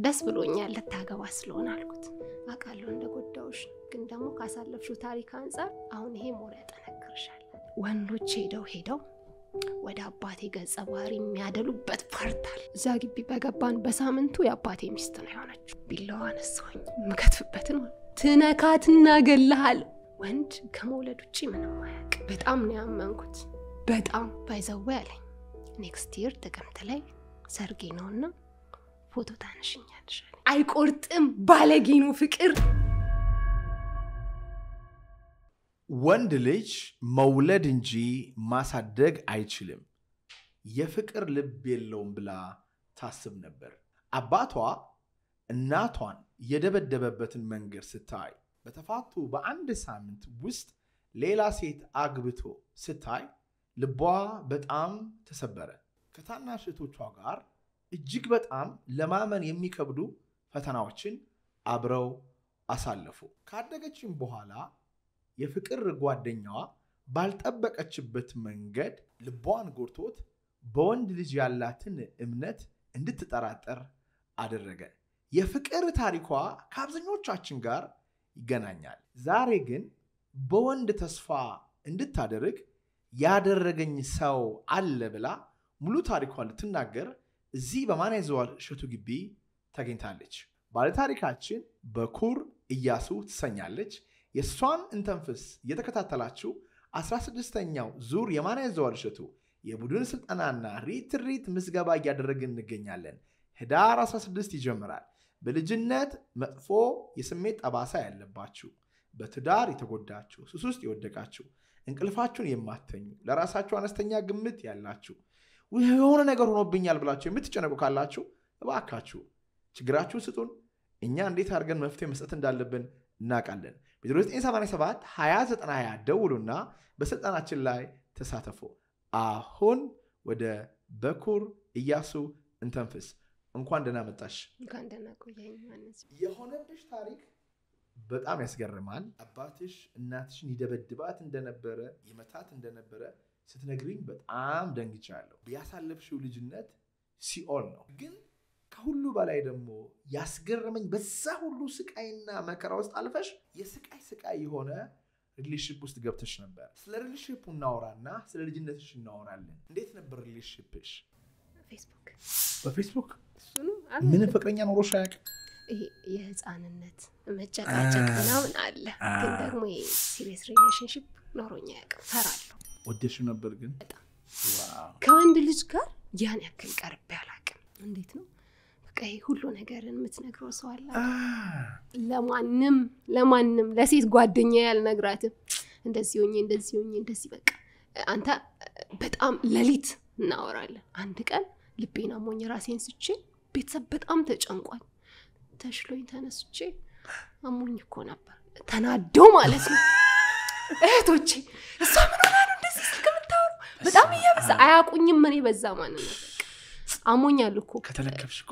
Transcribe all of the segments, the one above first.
ደስ ብሎኛል ልታገባ ስለሆነ አልኩት። አውቃለሁ እንደጎዳውሽ፣ ግን ደግሞ ካሳለፍሽው ታሪክ አንጻር አሁን ይሄ more ያጠነክርሻል። ወንዶች ሄደው ሄደው ወደ አባቴ ገጸ ባህሪ የሚያደሉበት ፓርት አል እዛ ግቢ በገባን በሳምንቱ የአባቴ ሚስት ነው የሆነችው። ቢላዋ አነሳሁኝ የምከትፍበትን ትነካትና ገለሃል። ወንድ ከመውለድ ውጭ ምንም አያውቅ። በጣም ነው ያመንኩት። በጣም by the way አለኝ። next year ጥቅምት ላይ ሰርጌ ነውና ፎቶ ታነሽኛለሽ አይቆርጥም ባለጌ ነው ፍቅር። ወንድ ልጅ መውለድ እንጂ ማሳደግ አይችልም፣ የፍቅር ልብ የለውም ብላ ታስብ ነበር። አባቷ እናቷን የደበደበበትን መንገድ ስታይ፣ በተፋቱ በአንድ ሳምንት ውስጥ ሌላ ሴት አግብቶ ስታይ ልቧ በጣም ተሰበረ። ከታናሽ እህቶቿ ጋር እጅግ በጣም ለማመን የሚከብዱ ፈተናዎችን አብረው አሳለፉ። ካደገችም በኋላ የፍቅር ጓደኛዋ ባልጠበቀችበት መንገድ ልቧን ጎድቶት በወንድ ልጅ ያላትን እምነት እንድትጠራጠር አደረገ። የፍቅር ታሪኳ ከአብዛኞቻችን ጋር ይገናኛል። ዛሬ ግን በወንድ ተስፋ እንድታደርግ ያደረገኝ ሰው አለ ብላ ሙሉ ታሪኳን ልትናገር እዚህ በማን ያዘዋል እሸቱ ግቢ ተገኝታለች። ባለታሪካችን በኩር እያሱ ትሰኛለች። የእሷን እንተንፍስ እየተከታተላችሁ 16ኛው ዙር የማን ያዘዋል እሸቱ የቡድን ስልጠናና ሪትሪት ምዝገባ እያደረግን እንገኛለን። ህዳር 16 ይጀምራል። በልጅነት መጥፎ የስሜት ጠባሳ ያለባችሁ፣ በትዳር የተጎዳችሁ፣ ሱስ ውስጥ የወደቃችሁ፣ እንቅልፋችሁን የማተኙ፣ ለራሳችሁ አነስተኛ ግምት ያላችሁ፣ የሆነ ነገር ሆኖብኛል ብላችሁ የምትጨነቁ ካላችሁ እባካችሁ ችግራችሁን ስጡን። እኛ እንዴት አድርገን መፍትሄ መስጠት እንዳለብን እናውቃለን። በ0987 2090 ደውሉና በስልጠናችን ላይ ተሳተፉ። አሁን ወደ በኩር እያሱ እንተንፍስ። እንኳን ደህና መጣሽ። የሆነብሽ ታሪክ በጣም ያስገርማል። አባትሽ እናትሽን ይደበድባት እንደነበረ ይመታት እንደነበረ ስትነግሪኝ በጣም ደንግቻለሁ። ያሳለፍሽው ልጅነት ሲኦል ነው። ግን ከሁሉ በላይ ደግሞ ያስገረመኝ በዛ ሁሉ ስቃይና መከራ ውስጥ አልፈሽ የስቃይ ስቃይ የሆነ relationship ውስጥ ገብተሽ ነበር። ስለ relationship ኡ እናወራና ስለ ልጅነትሽ እናወራለን። እንዴት ነበር relationship ሽ? ፌስቡክ በፌስቡክ ምንም ፍቅረኛ ኖሮሽ አያውቅም? ይሄ የህፃንነት መጨቃጨቅ ምናምን አለ፣ ግን ደግሞ serious relationship ኖሮኝ አያውቅም። ፈራለሁ። ወደድሽው ነበር ግን? ከወንድ ልጅ ጋር ያን ያክል ቀርቤ አላውቅም። እንዴት ነው በቃ ይሄ ሁሉ ነገርን የምትነግረው ሰው አለ ለማንም ለማንም ለሴት ጓደኛ ያልነግራትም እንደዚህ ሆኜ እንደዚህ ሆኜ እንደዚህ በቃ አንተ በጣም ሌሊት እናወራለን። አንድ ቀን ልቤን አሞኝ ራሴን ስቼ ቤተሰብ በጣም ተጨንቋል። ተሽሎኝ ተነስቼ አሞኝ እኮ ነበር ተናደው ማለት ነው እህቶቼ እሷ ምን ሆና ነው እንደዚህ ስልክ የምታወሩ በጣም እየበዛ አያውቁኝም እኔ በዛ ማንነት አሞኛል እኮ። ከተለከፍሽ እኮ።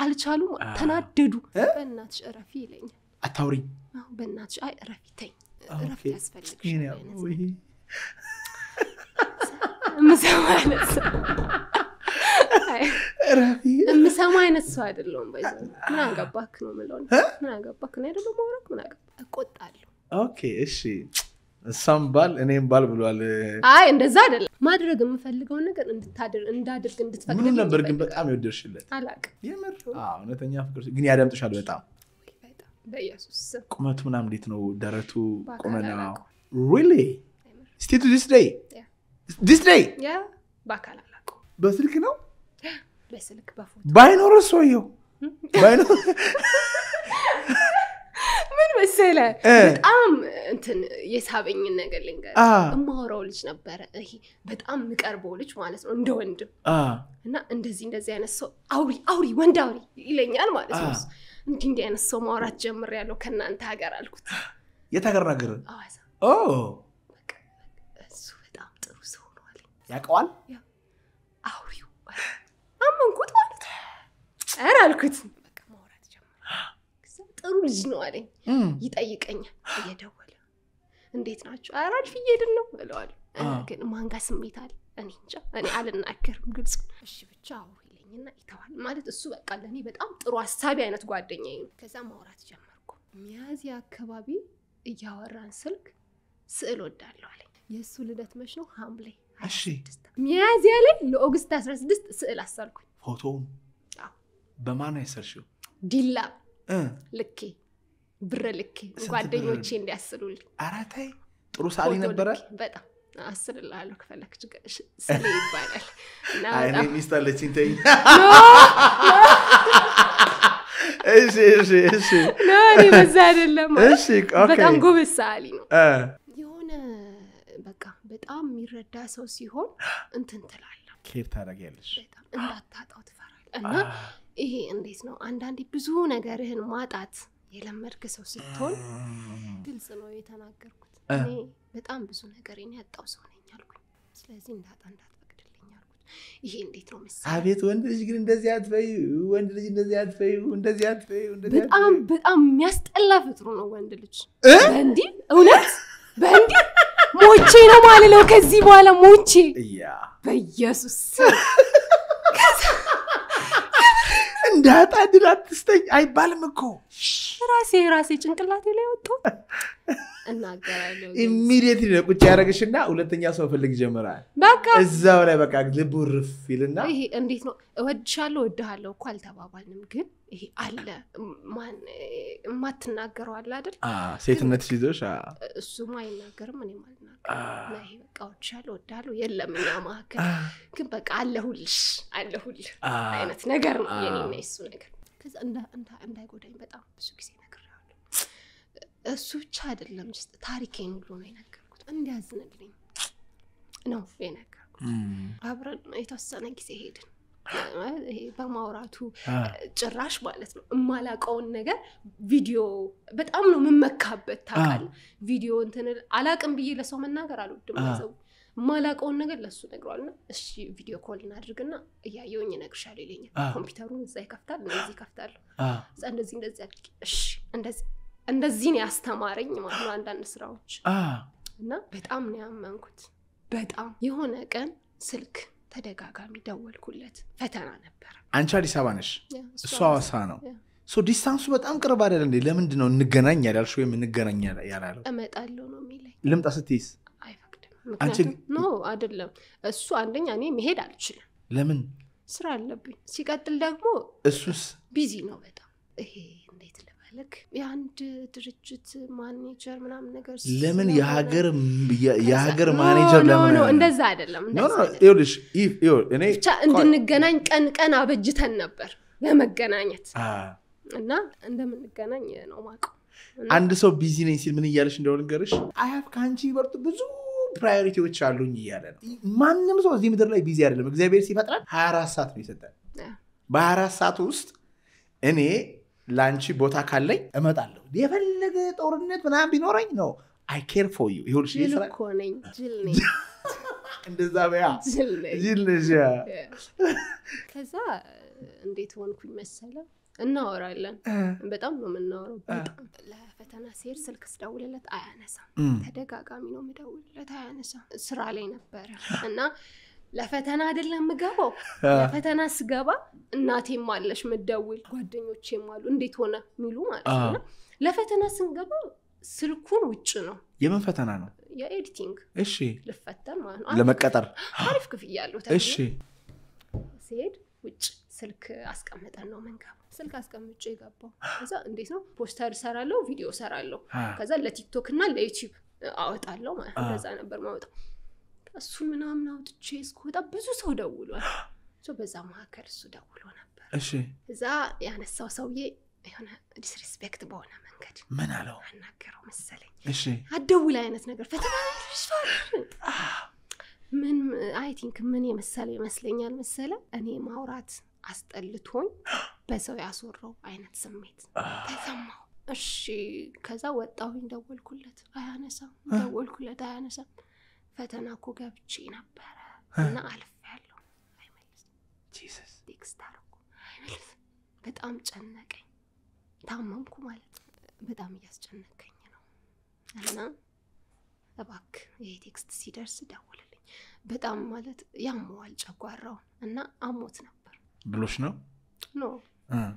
አልቻሉም። ተናደዱ? በእናትሽ እረፊ ይለኛል። አታውሪ። አዎ በእናትሽ። አይ እረፊ ተኝ እረፍት ውይ። የምሰማ አይነት ሰው። አይ፣ እረፊ። የምሰማ አይነት ሰው አይደለሁም። በዛ ምን አገባክ ነው የምለው ምን አገባክ ነው? አይደለም ማውራት ምን አገባ እቆጣለሁ። okay እሺ። እሷም ባል እኔም ባል ብሏል። አይ እንደዛ አይደለም። ማድረግ የምፈልገውን ነገር እንዳድርግ እንድትፈቅድ ምን ነበር ግን በጣም የወደድሽለት? አላቅም የምር? አዎ፣ እውነተኛ ፍቅር ግን ያዳምጥሻል በጣም። ቁመቱ ምናምን እንዴት ነው? ደረቱ ቁመና really አይምር። still to this ያ። this ያ በአካል አላውቀውም። በስልክ ነው? በስልክ በፎቶ። ባይኖር ሰውየው? ባይኖር ምን መሰለ? በጣም እንትን የሳበኝን ነገር ልንገር እማወራው ልጅ ነበረ። ይሄ በጣም የምቀርበው ልጅ ማለት ነው እንደ ወንድም። እና እንደዚህ እንደዚህ አይነት ሰው አውሪ አውሪ ወንድ አውሪ ይለኛል ማለት ነው። እንዲህ እንዲህ አይነት ሰው ማውራት ጀምር ያለው ከእናንተ ሀገር አልኩት። የት ሀገር በቃ እሱ በጣም ጥሩ ሰው ነው አለኝ ያውቀዋል አውሪው። አመንኩት ማለት ኧረ አልኩት በቃ ማውራት ጀምር ከዛ ጥሩ ልጅ ነው አለኝ ይጠይቀኛል እየደወለ እንዴት ናቸው? ኧረ አሪፍ እየሄድን ነው እለዋለሁ። ግን ማን ጋር ስሜት አለ? እኔ እንጃ እኔ አልናገርም ግልጽ። እሺ ብቻ አውሩ ይለኛል። አለኝና ይተዋል ማለት እሱ በቃ ለእኔ በጣም ጥሩ ሀሳቢ አይነት ጓደኛዬ ነው። ከዛ ማውራት ጀመርኩ። ሚያዝያ አካባቢ እያወራን ስልክ ስዕል ወዳለሁ አለኝ። የእሱ ልደት መች ነው? ሐምሌ እሺ። 26 ሚያዝያ ላይ ለኦገስት 16 ስዕል አሳልኩኝ። ፎቶውን በማን ያሰርሽው? ዲላ ልኬ ብር ልኬ ጓደኞቼ? እንዲያስሉልኝ ኧረ ተይ ጥሩ ሳሊ ነበረ። በጣም አስልልሃለሁ ከፈለክ ስሌ ይባላል እኔ ሚስት አለችኝ ተይኝ። ኖ እሺ እሺ እሺ ኖ እኔ በዛ አይደለም ማለት እሺ ኦኬ በጣም ጎበዝ ሰዓሊ ነው። የሆነ በቃ በጣም የሚረዳ ሰው ሲሆን እንትን ትላለህ፣ ኬር ታደርጊያለሽ። በጣም እንዳታጣው ትፈራለህ። እና ይሄ እንዴት ነው አንዳንዴ ብዙ ነገርህን ማጣት የለመድክ ሰው ስትሆን ግልጽ ነው የተናገርኩት። እኔ በጣም ብዙ ነገሬን ያጣው ሰው ነኝ አልኩኝ። ስለዚህ እንዳጣ እንዳትፈቅድልኝ አልኩት። ይሄ እንዴት ነው መሰለህ አቤት ወንድ ልጅ ግን እንደዚህ አትበዩ፣ ወንድ ልጅ እንደዚህ አትበዩ፣ እንደዚህ እንደዚህ በጣም በጣም የሚያስጠላ ፍጥሩ ነው ወንድ ልጅ።? በእንዲህ እውነት በእንዲህ ሞቼ ነው ማልለው ከዚህ በኋላ ሞቼ በኢየሱስ እንዳጣ ድል አትስተኝ አይባልም እኮ ራሴ ራሴ ጭንቅላቴ ላይ ወጡ እናገራለሁ። ግን ኢሚዲየትሊ ነው ቁጭ ያደረግሽና ሁለተኛ ሰው ፈልግ ይጀምራል። በቃ እዛው ላይ በቃ ልቡ ርፍ ይልና ይሄ እንዴት ነው እወድሻለሁ እወድሃለሁ እኮ አልተባባልንም፣ ግን ይሄ አለ ማን የማትናገረው አለ አይደል? አ፣ ሴትነትሽ ይዞሽ እሱም አይናገርም እኔም አልናገርም። ይሄ በቃ እወድሻለሁ እወድሃለሁ የለም እኛ መካከል ግን በቃ አለሁልሽ አለሁልህ አይነት ነገር ነው የኔና የሱ ነገር። ከዛ እንዳ- እንዳ- እንዳይጎዳኝ በጣም ብዙ ጊዜ ነግሬዋለሁ። እሱ ብቻ አይደለም ታሪኬን ሁሉ ነው የነገርኩት። እንዲያዝንልኝ ነው የነገርኩት። አብረን የተወሰነ ጊዜ ሄድን። በማውራቱ ጭራሽ ማለት ነው የማላቀውን ነገር ቪዲዮ በጣም ነው የምመካበት ታውቃለህ። ቪዲዮ እንትን አላቅም ብዬ ለሰው መናገር አልወድም። ሰው የማላቀውን ነገር ለሱ ነግሯልና እሺ ቪዲዮ ኮል እናድርግና እያየውኝ እነግርሻለሁ ይለኛል። ኮምፒውተሩን እዛ ይከፍታል፣ እንደዚህ እዛ እንደዚህ እንደዚህ አድርጊ፣ እሺ እንደዚህ እንደዚህ ነው ያስተማረኝ ማለት ነው አንዳንድ ስራዎች እና በጣም ነው ያመንኩት። በጣም የሆነ ቀን ስልክ ተደጋጋሚ ደወልኩለት። ፈተና ነበረ። አንቺ አዲስ አበባ ነሽ፣ እሱ ሐዋሳ ነው። distance ኡ በጣም ቅርብ አይደል እንዴ? ለምንድን ነው እንገናኝ ያላልሽ ወይም እንገናኝ ያላ- ያላለው? እመጣለሁ ነው የሚለኝ። ልምጣ ስትይውስ አይፈቅድም። no አይደለም እሱ አንደኛ እኔ መሄድ አልችልም፣ ለምን? ስራ አለብኝ። ሲቀጥል ደግሞ እሱስ busy ነው በጣም ይሄ እንዴት ልበልክ የአንድ ድርጅት ማኔጀር ምናምን ነገር ለምን የሀገር ማኔጀር ለምን? እንደዛ አይደለም ብቻ እንድንገናኝ ቀን ቀን አበጅተን ነበር ለመገናኘት እና እንደምንገናኝ ነው ማውቀው። እና አንድ ሰው busy ነኝ ሲል ምን እያለሽ እንደሆነ ልንገርሽ አይደል ከአንቺ ይበልጡ ብዙ priority ዎች አሉኝ እያለ ነው። ማንም ሰው እዚህ ምድር ላይ busy አይደለም። እግዚአብሔር ሲፈጥረን 24 ሰዓት ነው የሰጠን። yeah፣ በ24 ሰዓት ውስጥ እኔ ለአንቺ ቦታ ካለኝ እመጣለሁ። የፈለገ ጦርነት ምናምን ቢኖረኝ ነው I care for you። ነኝ እንደዛ በያ ከዛ እንዴት ሆንኩኝ መሰለ እናወራለን። በጣም ነው የምናወራው። ለፈተና ሲሄድ ስልክ ስደውልለት አያነሳም። ተደጋጋሚ ነው የምደውልለት፣ አያነሳም። ስራ ላይ ነበረ እና ለፈተና አይደለም የምገባው። ለፈተና ስገባ እናቴም አለች ምትደውል፣ ጓደኞቼም አሉ። እንዴት ሆነ የሚሉ ማለት ነው። ለፈተና ስንገባ ስልኩን ውጭ ነው። የምን ፈተና ነው? የ editing እሺ። ልፈተን ማለት ነው። ለመቀጠር። አሪፍ ክፍያ አለው እሺ። ሲሄድ ውጭ ስልክ አስቀምጠን ነው ምንገባ። ስልክ አስቀምጬ የገባው። ከዛ እንዴት ነው? ፖስተር እሰራለሁ፣ ቪዲዮ እሰራለሁ። አ፣ ከዛ ለቲክቶክ እና ለዩቲዩብ አወጣለሁ ማለት እንደዛ ነበር ማወጣው። እሱን ምናምን አውጥቼ እስከወጣ ብዙ ሰው ደውሏል። በዛ መካከል እሱ ደውሎ ነበር። እሺ እዛ ያነሳው ሰውዬ የሆነ disrespect በሆነ መንገድ ምን አለው? አናገረው መሰለኝ። እሺ አደውል አይነት ነገር ፈተና ምን I think ምን የመሰለ ይመስለኛል መሰለ እኔ ማውራት አስጠልቶኝ በሰው ያስወራው አይነት ስሜት ተሰማው። እሺ ከዛ ወጣሁኝ፣ ደወልኩለት አያነሳም፣ ደወልኩለት አያነሳም። ፈተና እኮ ገብቼ ነበረ እና አልፌያለሁ፣ አይመልስም። Jesus text አደረኩ፣ አይመልስም። በጣም ጨነቀኝ፣ ታመምኩ ማለት ነው። በጣም እያስጨነቀኝ ነው እና እባክህ ይሄ text ሲደርስ ደውልልኝ። በጣም ማለት ያመዋል ጨጓራውን እና አሞት ነበር ብሎሽ ነው no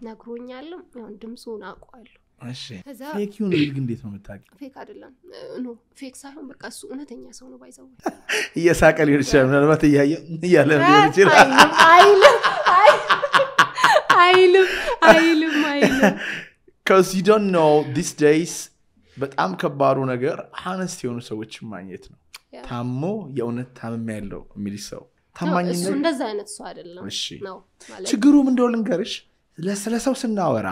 ነግሮኛልም። ያው ድምፁን አውቀዋለሁ። fake ኡን real ግን እንዴት ነው የምታውቂው? fake አይደለም no fake ሳይሆን በቃ እሱ እውነተኛ ሰው ነው። by the way እየሳቀ ሊሆን ይችላል። ምናልባት እያየ እያለ ሊሆን ይችላል። አይልም አይልም አይልም አይልም። ከዚ don't know these days በጣም ከባዱ ነገር honest የሆኑ ሰዎችን ማግኘት ነው። ታሞ የእውነት ታምም ያለው የሚል ሰው ታማኝነት እንደዛ አይነት ሰው አይደለም እሺ ነው ማለት ችግሩ ምን እንደሆነ ልንገርሽ። ስለ ሰው ስናወራ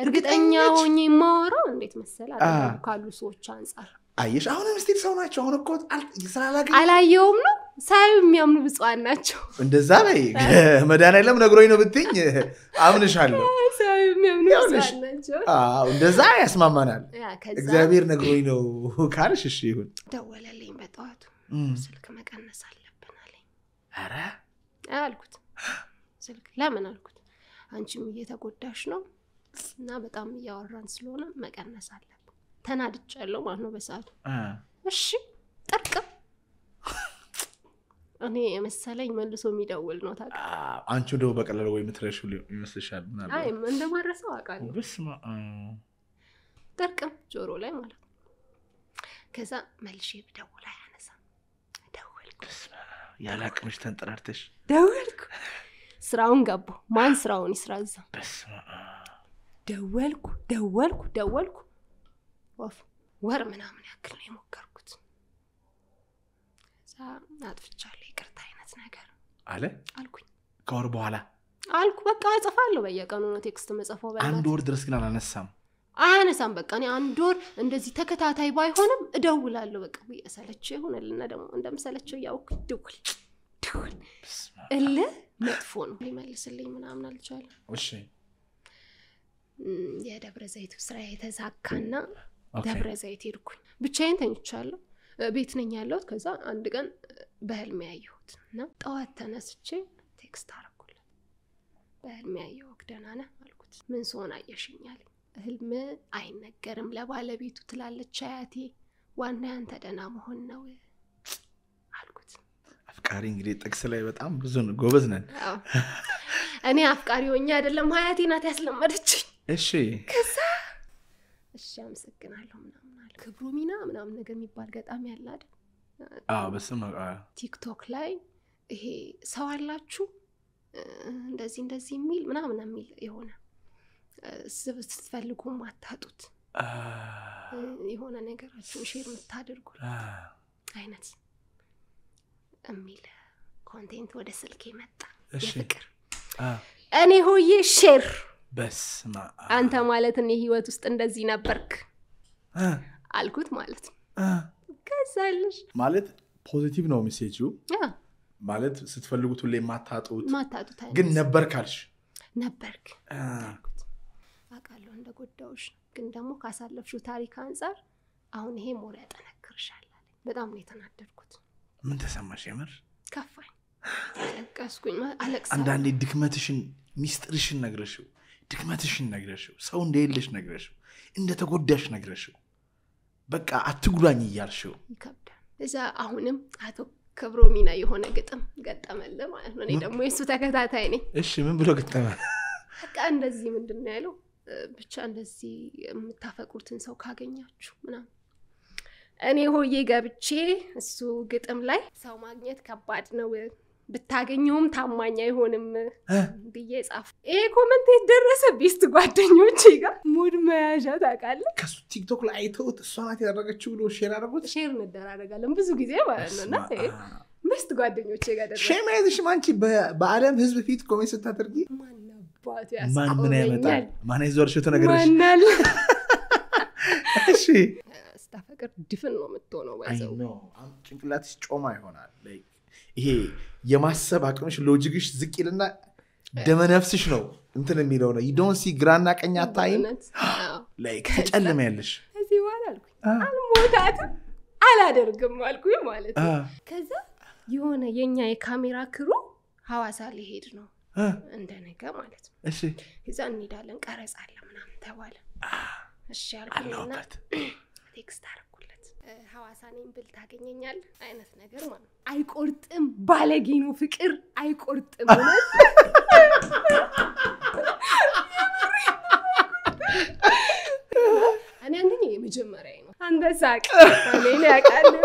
እርግጠኛ ሆኜ የማወራው እንዴት መሰል ካሉ ሰዎች አንጻር አየሽ፣ አሁንም still ሰው ናቸው። አሁን እኮ አላየውም ነው ሳያዩ የሚያምኑ ብፁዓን ናቸው። እንደዛ ላይ መድኃኒዓለም ነግሮኝ ነው ብትኝ አምንሻለሁ። ሳያዩ የሚያምኑ ናቸው። እንደዛ ያስማማናል። እግዚአብሔር ነግሮኝ ነው ካልሽ እሺ ይሁን። ደወለልኝ በጠዋቱ ስልክ መቀነስ አለብን አለኝ። ኧረ አልኩት ስልክ ለምን አልኩት። አንቺም እየተጎዳሽ ነው እና በጣም እያወራን ስለሆነ መቀነስ አለብን። ተናድቻለሁ ማለት ነው በሰዓቱ። እሺ ጠርቅም እኔ የመሰለኝ መልሶ የሚደውል ነው ታውቃለህ። አንቺ ወደ በቀላሉ ወይ ሊ- ይመስልሻል? እንደማረሰው አውቃለሁ። በስመ አብ። ጠርቅም ጆሮ ላይ ማለት ነው። ከዛ መልሼ ብደውል አያነሳም። ደወልኩ ያለ አቅምሽ ተንጠራርተሽ ደወልኩ። ስራውን ገባሁ። ማን ስራውን ይስራ እዛ። በስመ አብ። ደወልኩ ደወልኩ ደወልኩ። ወፍ ወር ምናምን ያክል ነው የሞከርኩት። ከዛ አጥፍቻለሁ ይቅርታ አይነት ነገር አለ አልኩኝ ከወር በኋላ አልኩ በቃ እጽፋለሁ። በየቀኑ ነው text ምጽፈው። አንድ ወር ድረስ ግን አላነሳም። አያነሳም። በቃ እኔ አንድ ወር እንደዚህ ተከታታይ ባይሆንም እደውላለሁ። በቃ ውይ እሰለቸው ይሆንልና ደግሞ እንደምሰለቸው እያወኩ ድውል ድውል እልህ መጥፎ ነው። ሊመልስልኝ ምናምን አልቻለም። እሺ የደብረ ዘይቱ ስራ የተሳካና ደብረ ዘይት ሄድኩኝ። ብቻዬን ተኝቻለሁ። ቤት ነኝ ያለሁት። ከዛ አንድ ቀን በህልሜ ያየሁት እና ጠዋት ተነስቼ text አረኩለት። በህልሜ ያየሁህ ደህና ነህ አልኩት። ምን ስሆን አየሽኛል? ህልም አይነገርም ለባለቤቱ ትላለች አያቴ። ዋና ያንተ ደህና መሆን ነው አልኩት። አፍቃሪ እንግዲህ ጥቅስ ላይ በጣም ብዙ ጎበዝ ነን። እኔ አፍቃሪ ሆኜ አይደለም አያቴ ናት ያስለመደችኝ። እሺ ከዛ እሺ አመሰግናለሁ ምናምን አለ። ክብሩ ሚና ምናምን ነገር የሚባል ገጣሚ ያለ አይደል? አዎ፣ በስመ አብ። ቲክቶክ ላይ ይሄ ሰው አላችሁ እንደዚህ እንደዚህ የሚል ምናምን የሚል የሆነ ስትፈልጉ ማታጡት የሆነ ነገራችሁን share የምታደርጉ አ፣ አይነት የሚል content ወደ ስልክ መጣ። እሺ የፍቅር እኔ ሆዬ share አብ። አንተ ማለት እኔ ህይወት ውስጥ እንደዚህ ነበርክ? አልኩት ማለት ነው። ከዛልሽ ማለት positive ነው message ኡ ያ ማለት ስትፈልጉት ሁሌ የማታጡት? ማታጡት ግን ነበር ካልሽ ነበርክ። አውቃለሁ እንደ ጎዳውሽ፣ ግን ደግሞ ካሳለፍሽው ታሪክ አንጻር አሁን ይሄ more ያጠነክርሻል በጣም ነው የተናደድኩት። ምን ተሰማሽ? የምር? ከፋኝ፣ አለቀስኩኝ፣ አለቅሳለሁ። አንዳንዴ ድክመትሽን ሚስጥርሽን ነግረሽው ድክመትሽን ነግረሽው ሰው እንደሌለሽ ነግረሽው እንደተጎዳሽ ነግረሽው በቃ አትጉዳኝ እያልሽው ይከብዳል። እዛ አሁንም አቶ ክብሮ ሚና የሆነ ግጥም ገጠመልህ ማለት ነው። እኔ ደግሞ የእሱ ተከታታይ ነኝ። እሺ ምን ብሎ ገጠመ? በቃ እንደዚህ ምንድን ነው ያለው? ብቻ እንደዚህ የምታፈቅሩትን ሰው ካገኛችሁ ምናምን እኔ ሆዬ ገብቼ እሱ ግጥም ላይ ሰው ማግኘት ከባድ ነው ብታገኘውም ታማኝ አይሆንም? ብዬ ጻፍ። ይሄ comment የደረሰ best ጓደኞቼ ጋር mood መያዣ ታውቃለህ። ከሱ ቲክቶክ ላይ አይተውት እሷ ናት ያደረገችው ብሎ share አደረጉት። share እንደራረጋለን ብዙ ጊዜ ማለት ነው እና best ጓደኞቼ ጋር ደረሰ። share መያዝሽም አንቺ በ- በዓለም ህዝብ ፊት comment ስታደርጊ ማን ምን ያመጣል? ማን ይዞርሽው ተነገረሽ? እሺ ስታፈቅር ድፍን ነው የምትሆነው። ጭንቅላትሽ ጮማ ይሆናል። ይሄ የማሰብ አቅምሽ logic ሽ ዝቅ ይልና ደመነፍስሽ ነው እንትን የሚለው ነው። ዶን ሲ ግራና ቀኝ አታይም። ከዚህ በኋላ አልኩኝ አ፣ አልሞታትም አላደርግም አልኩኝ ማለት ነው። ከዛ የሆነ የኛ የካሜራ crew ሐዋሳ ሊሄድ ነው አ፣ እንደ ነገ ማለት ነው። እሺ ከዛ እንሄዳለን ቀረጻ አለ ምናምን ተባለ። እሺ አለሁበት። text አደረኩለት። ሐዋሳ ነኝ ብል ታገኘኛለህ አይነት ነገር ማለት ነው። አይቆርጥም፣ ባለጌ ነው ፍቅር አይቆርጥም። እኔ አንደኛ የመጀመሪያ ነው። አንተ ሳቅ እኔን ያውቃለሁ።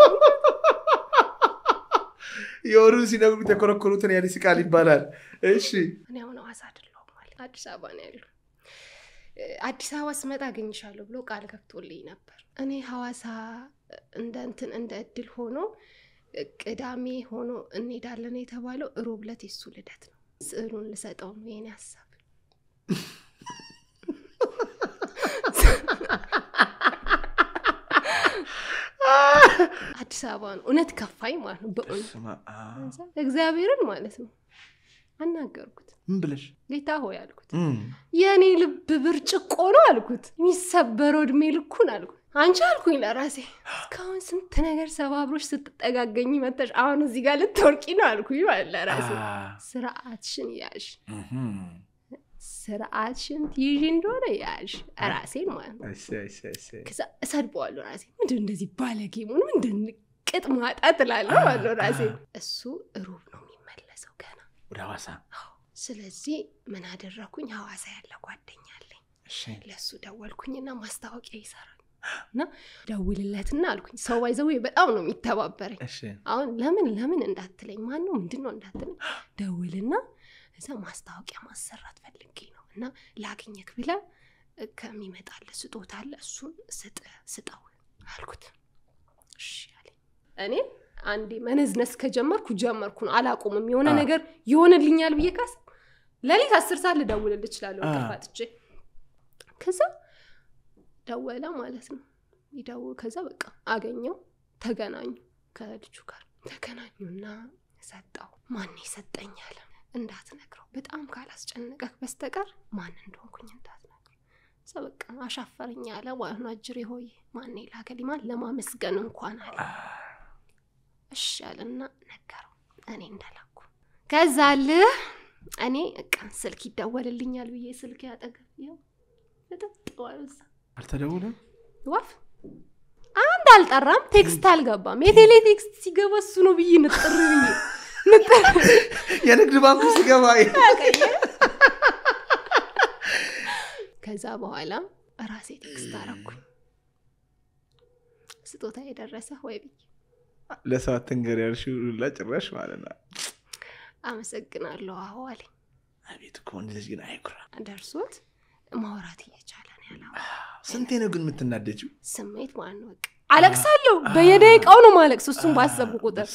የወሩ ሲነግሩት የኮረኮሩትን ያህል ይስቃል ይባላል። እሺ እኔ አሁን ሐዋሳ አይደለሁም ማለት አዲስ አበባ ነው ያለው። አዲስ አበባ ስመጣ አገኝሻለሁ ብሎ ቃል ገብቶልኝ ነበር። እኔ ሐዋሳ እንደ እንትን እንደ እድል ሆኖ ቅዳሜ ሆኖ እንሄዳለን የተባለው እሮብ ዕለት የሱ ልደት ነው። ስዕሉን ልሰጠው ነው የኔ ሀሳብ። አዲስ አበባ ነው እውነት ከፋኝ ማለት ነው። በእውነት እግዚአብሔርን ማለት ነው አናገርኩት። ምን ብለሽ ጌታ ሆይ አልኩት የእኔ ልብ ብርጭቆ ነው አልኩት። የሚሰበረው እድሜ ልኩን አልኩት። አንቺ አልኩኝ ለራሴ እስካሁን ስንት ነገር ሰባብሮች ስትጠጋገኝ መተሽ አሁን እዚህ ጋር ልትወርቂ ነው አልኩኝ ማለት ለራሴ። ስርዓትሽን እህም። ስርዓትሽን ትይዥ እንደሆነ ያዥ ራሴን ማለት ነው። ከዛ እሰድበዋለሁ ራሴ። ምንድን እንደዚህ ባለጌ መሆን ምንድን ቅጥ ማጣት እላለሁ ማለት ነው ራሴ። እሱ ሩብ ነው የሚመለሰው ገና ወደ ሐዋሳ ስለዚህ ምን አደረኩኝ? ሐዋሳ ያለ ጓደኛ አለኝ። ለእሱ ደወልኩኝና ማስታወቂያ ይሰራል እና ደውልለትና አልኩኝ። ሰው ባይዘው በጣም ነው የሚተባበረኝ። አሁን ለምን ለምን እንዳትለኝ ማን ነው ምንድን ነው እንዳትለኝ፣ ደውልና እዛ ማስታወቂያ ማሰራት ፈልጌ ነው እና ላግኘክ ብለ ከሚመጣለ ስጦታ አለ እሱን ስጥ ስጠው አልኩት። እሺ አለኝ። እኔ አንዴ መነዝነስ ከጀመርኩ ጀመርኩ ነው፣ አላቁምም። የሆነ ነገር ይሆንልኛል ብዬ ካስ ሌሊት አስር ሰዓት ልደውልል እችላለሁ እንቅልፍ አጥቼ። ከዛ ደወለ ማለት ነው ይደውል። ከዛ በቃ አገኘው፣ ተገናኙ ከልጁ ጋር ተገናኙና ሰጠው። ማን አለ እንዳትነግረው፣ በጣም ካላስጨነቀክ በስተቀር ማን እንደሆንኩኝ እንዳትነግረው። እዛ በቃ አሻፈረኝ አለ ማለት ነው። አጅሬ ሆይ ማን ላከልኝ ማን ለማመስገን እንኳን አለ። እሺ አለና ነገረው እኔ እንደላኩ። ከዛ ልህ እኔ በቃ ስልክ ይደወልልኛል ብዬ ስልክ ያጠገብ ያው አልተደውለም። ወፍ አንድ አልጠራም፣ text አልገባም። የቴሌ text ሲገባ እሱ ነው ብዬ ንጥር የንግድ ባንኩ ሲገባ ከዛ በኋላ ራሴ text አረኩኝ ስጦታ የደረሰ ወይ ብዬ ለሰው አትንገር ያልሽው ሁላ ጭራሽ ማለት ነው። አመሰግናለሁ አዎ አለኝ። አቤት እኮ ወንድ ልጅ ግን አይኩራ። ደርሶት ማውራት እየቻለ ስንቴ ነው ግን የምትናደችው? ስሜት ማለት ነው በቃ አለቅሳለሁ። በየደቂቃው ነው ማለቅስ እሱን ባሰብኩ ቁጥር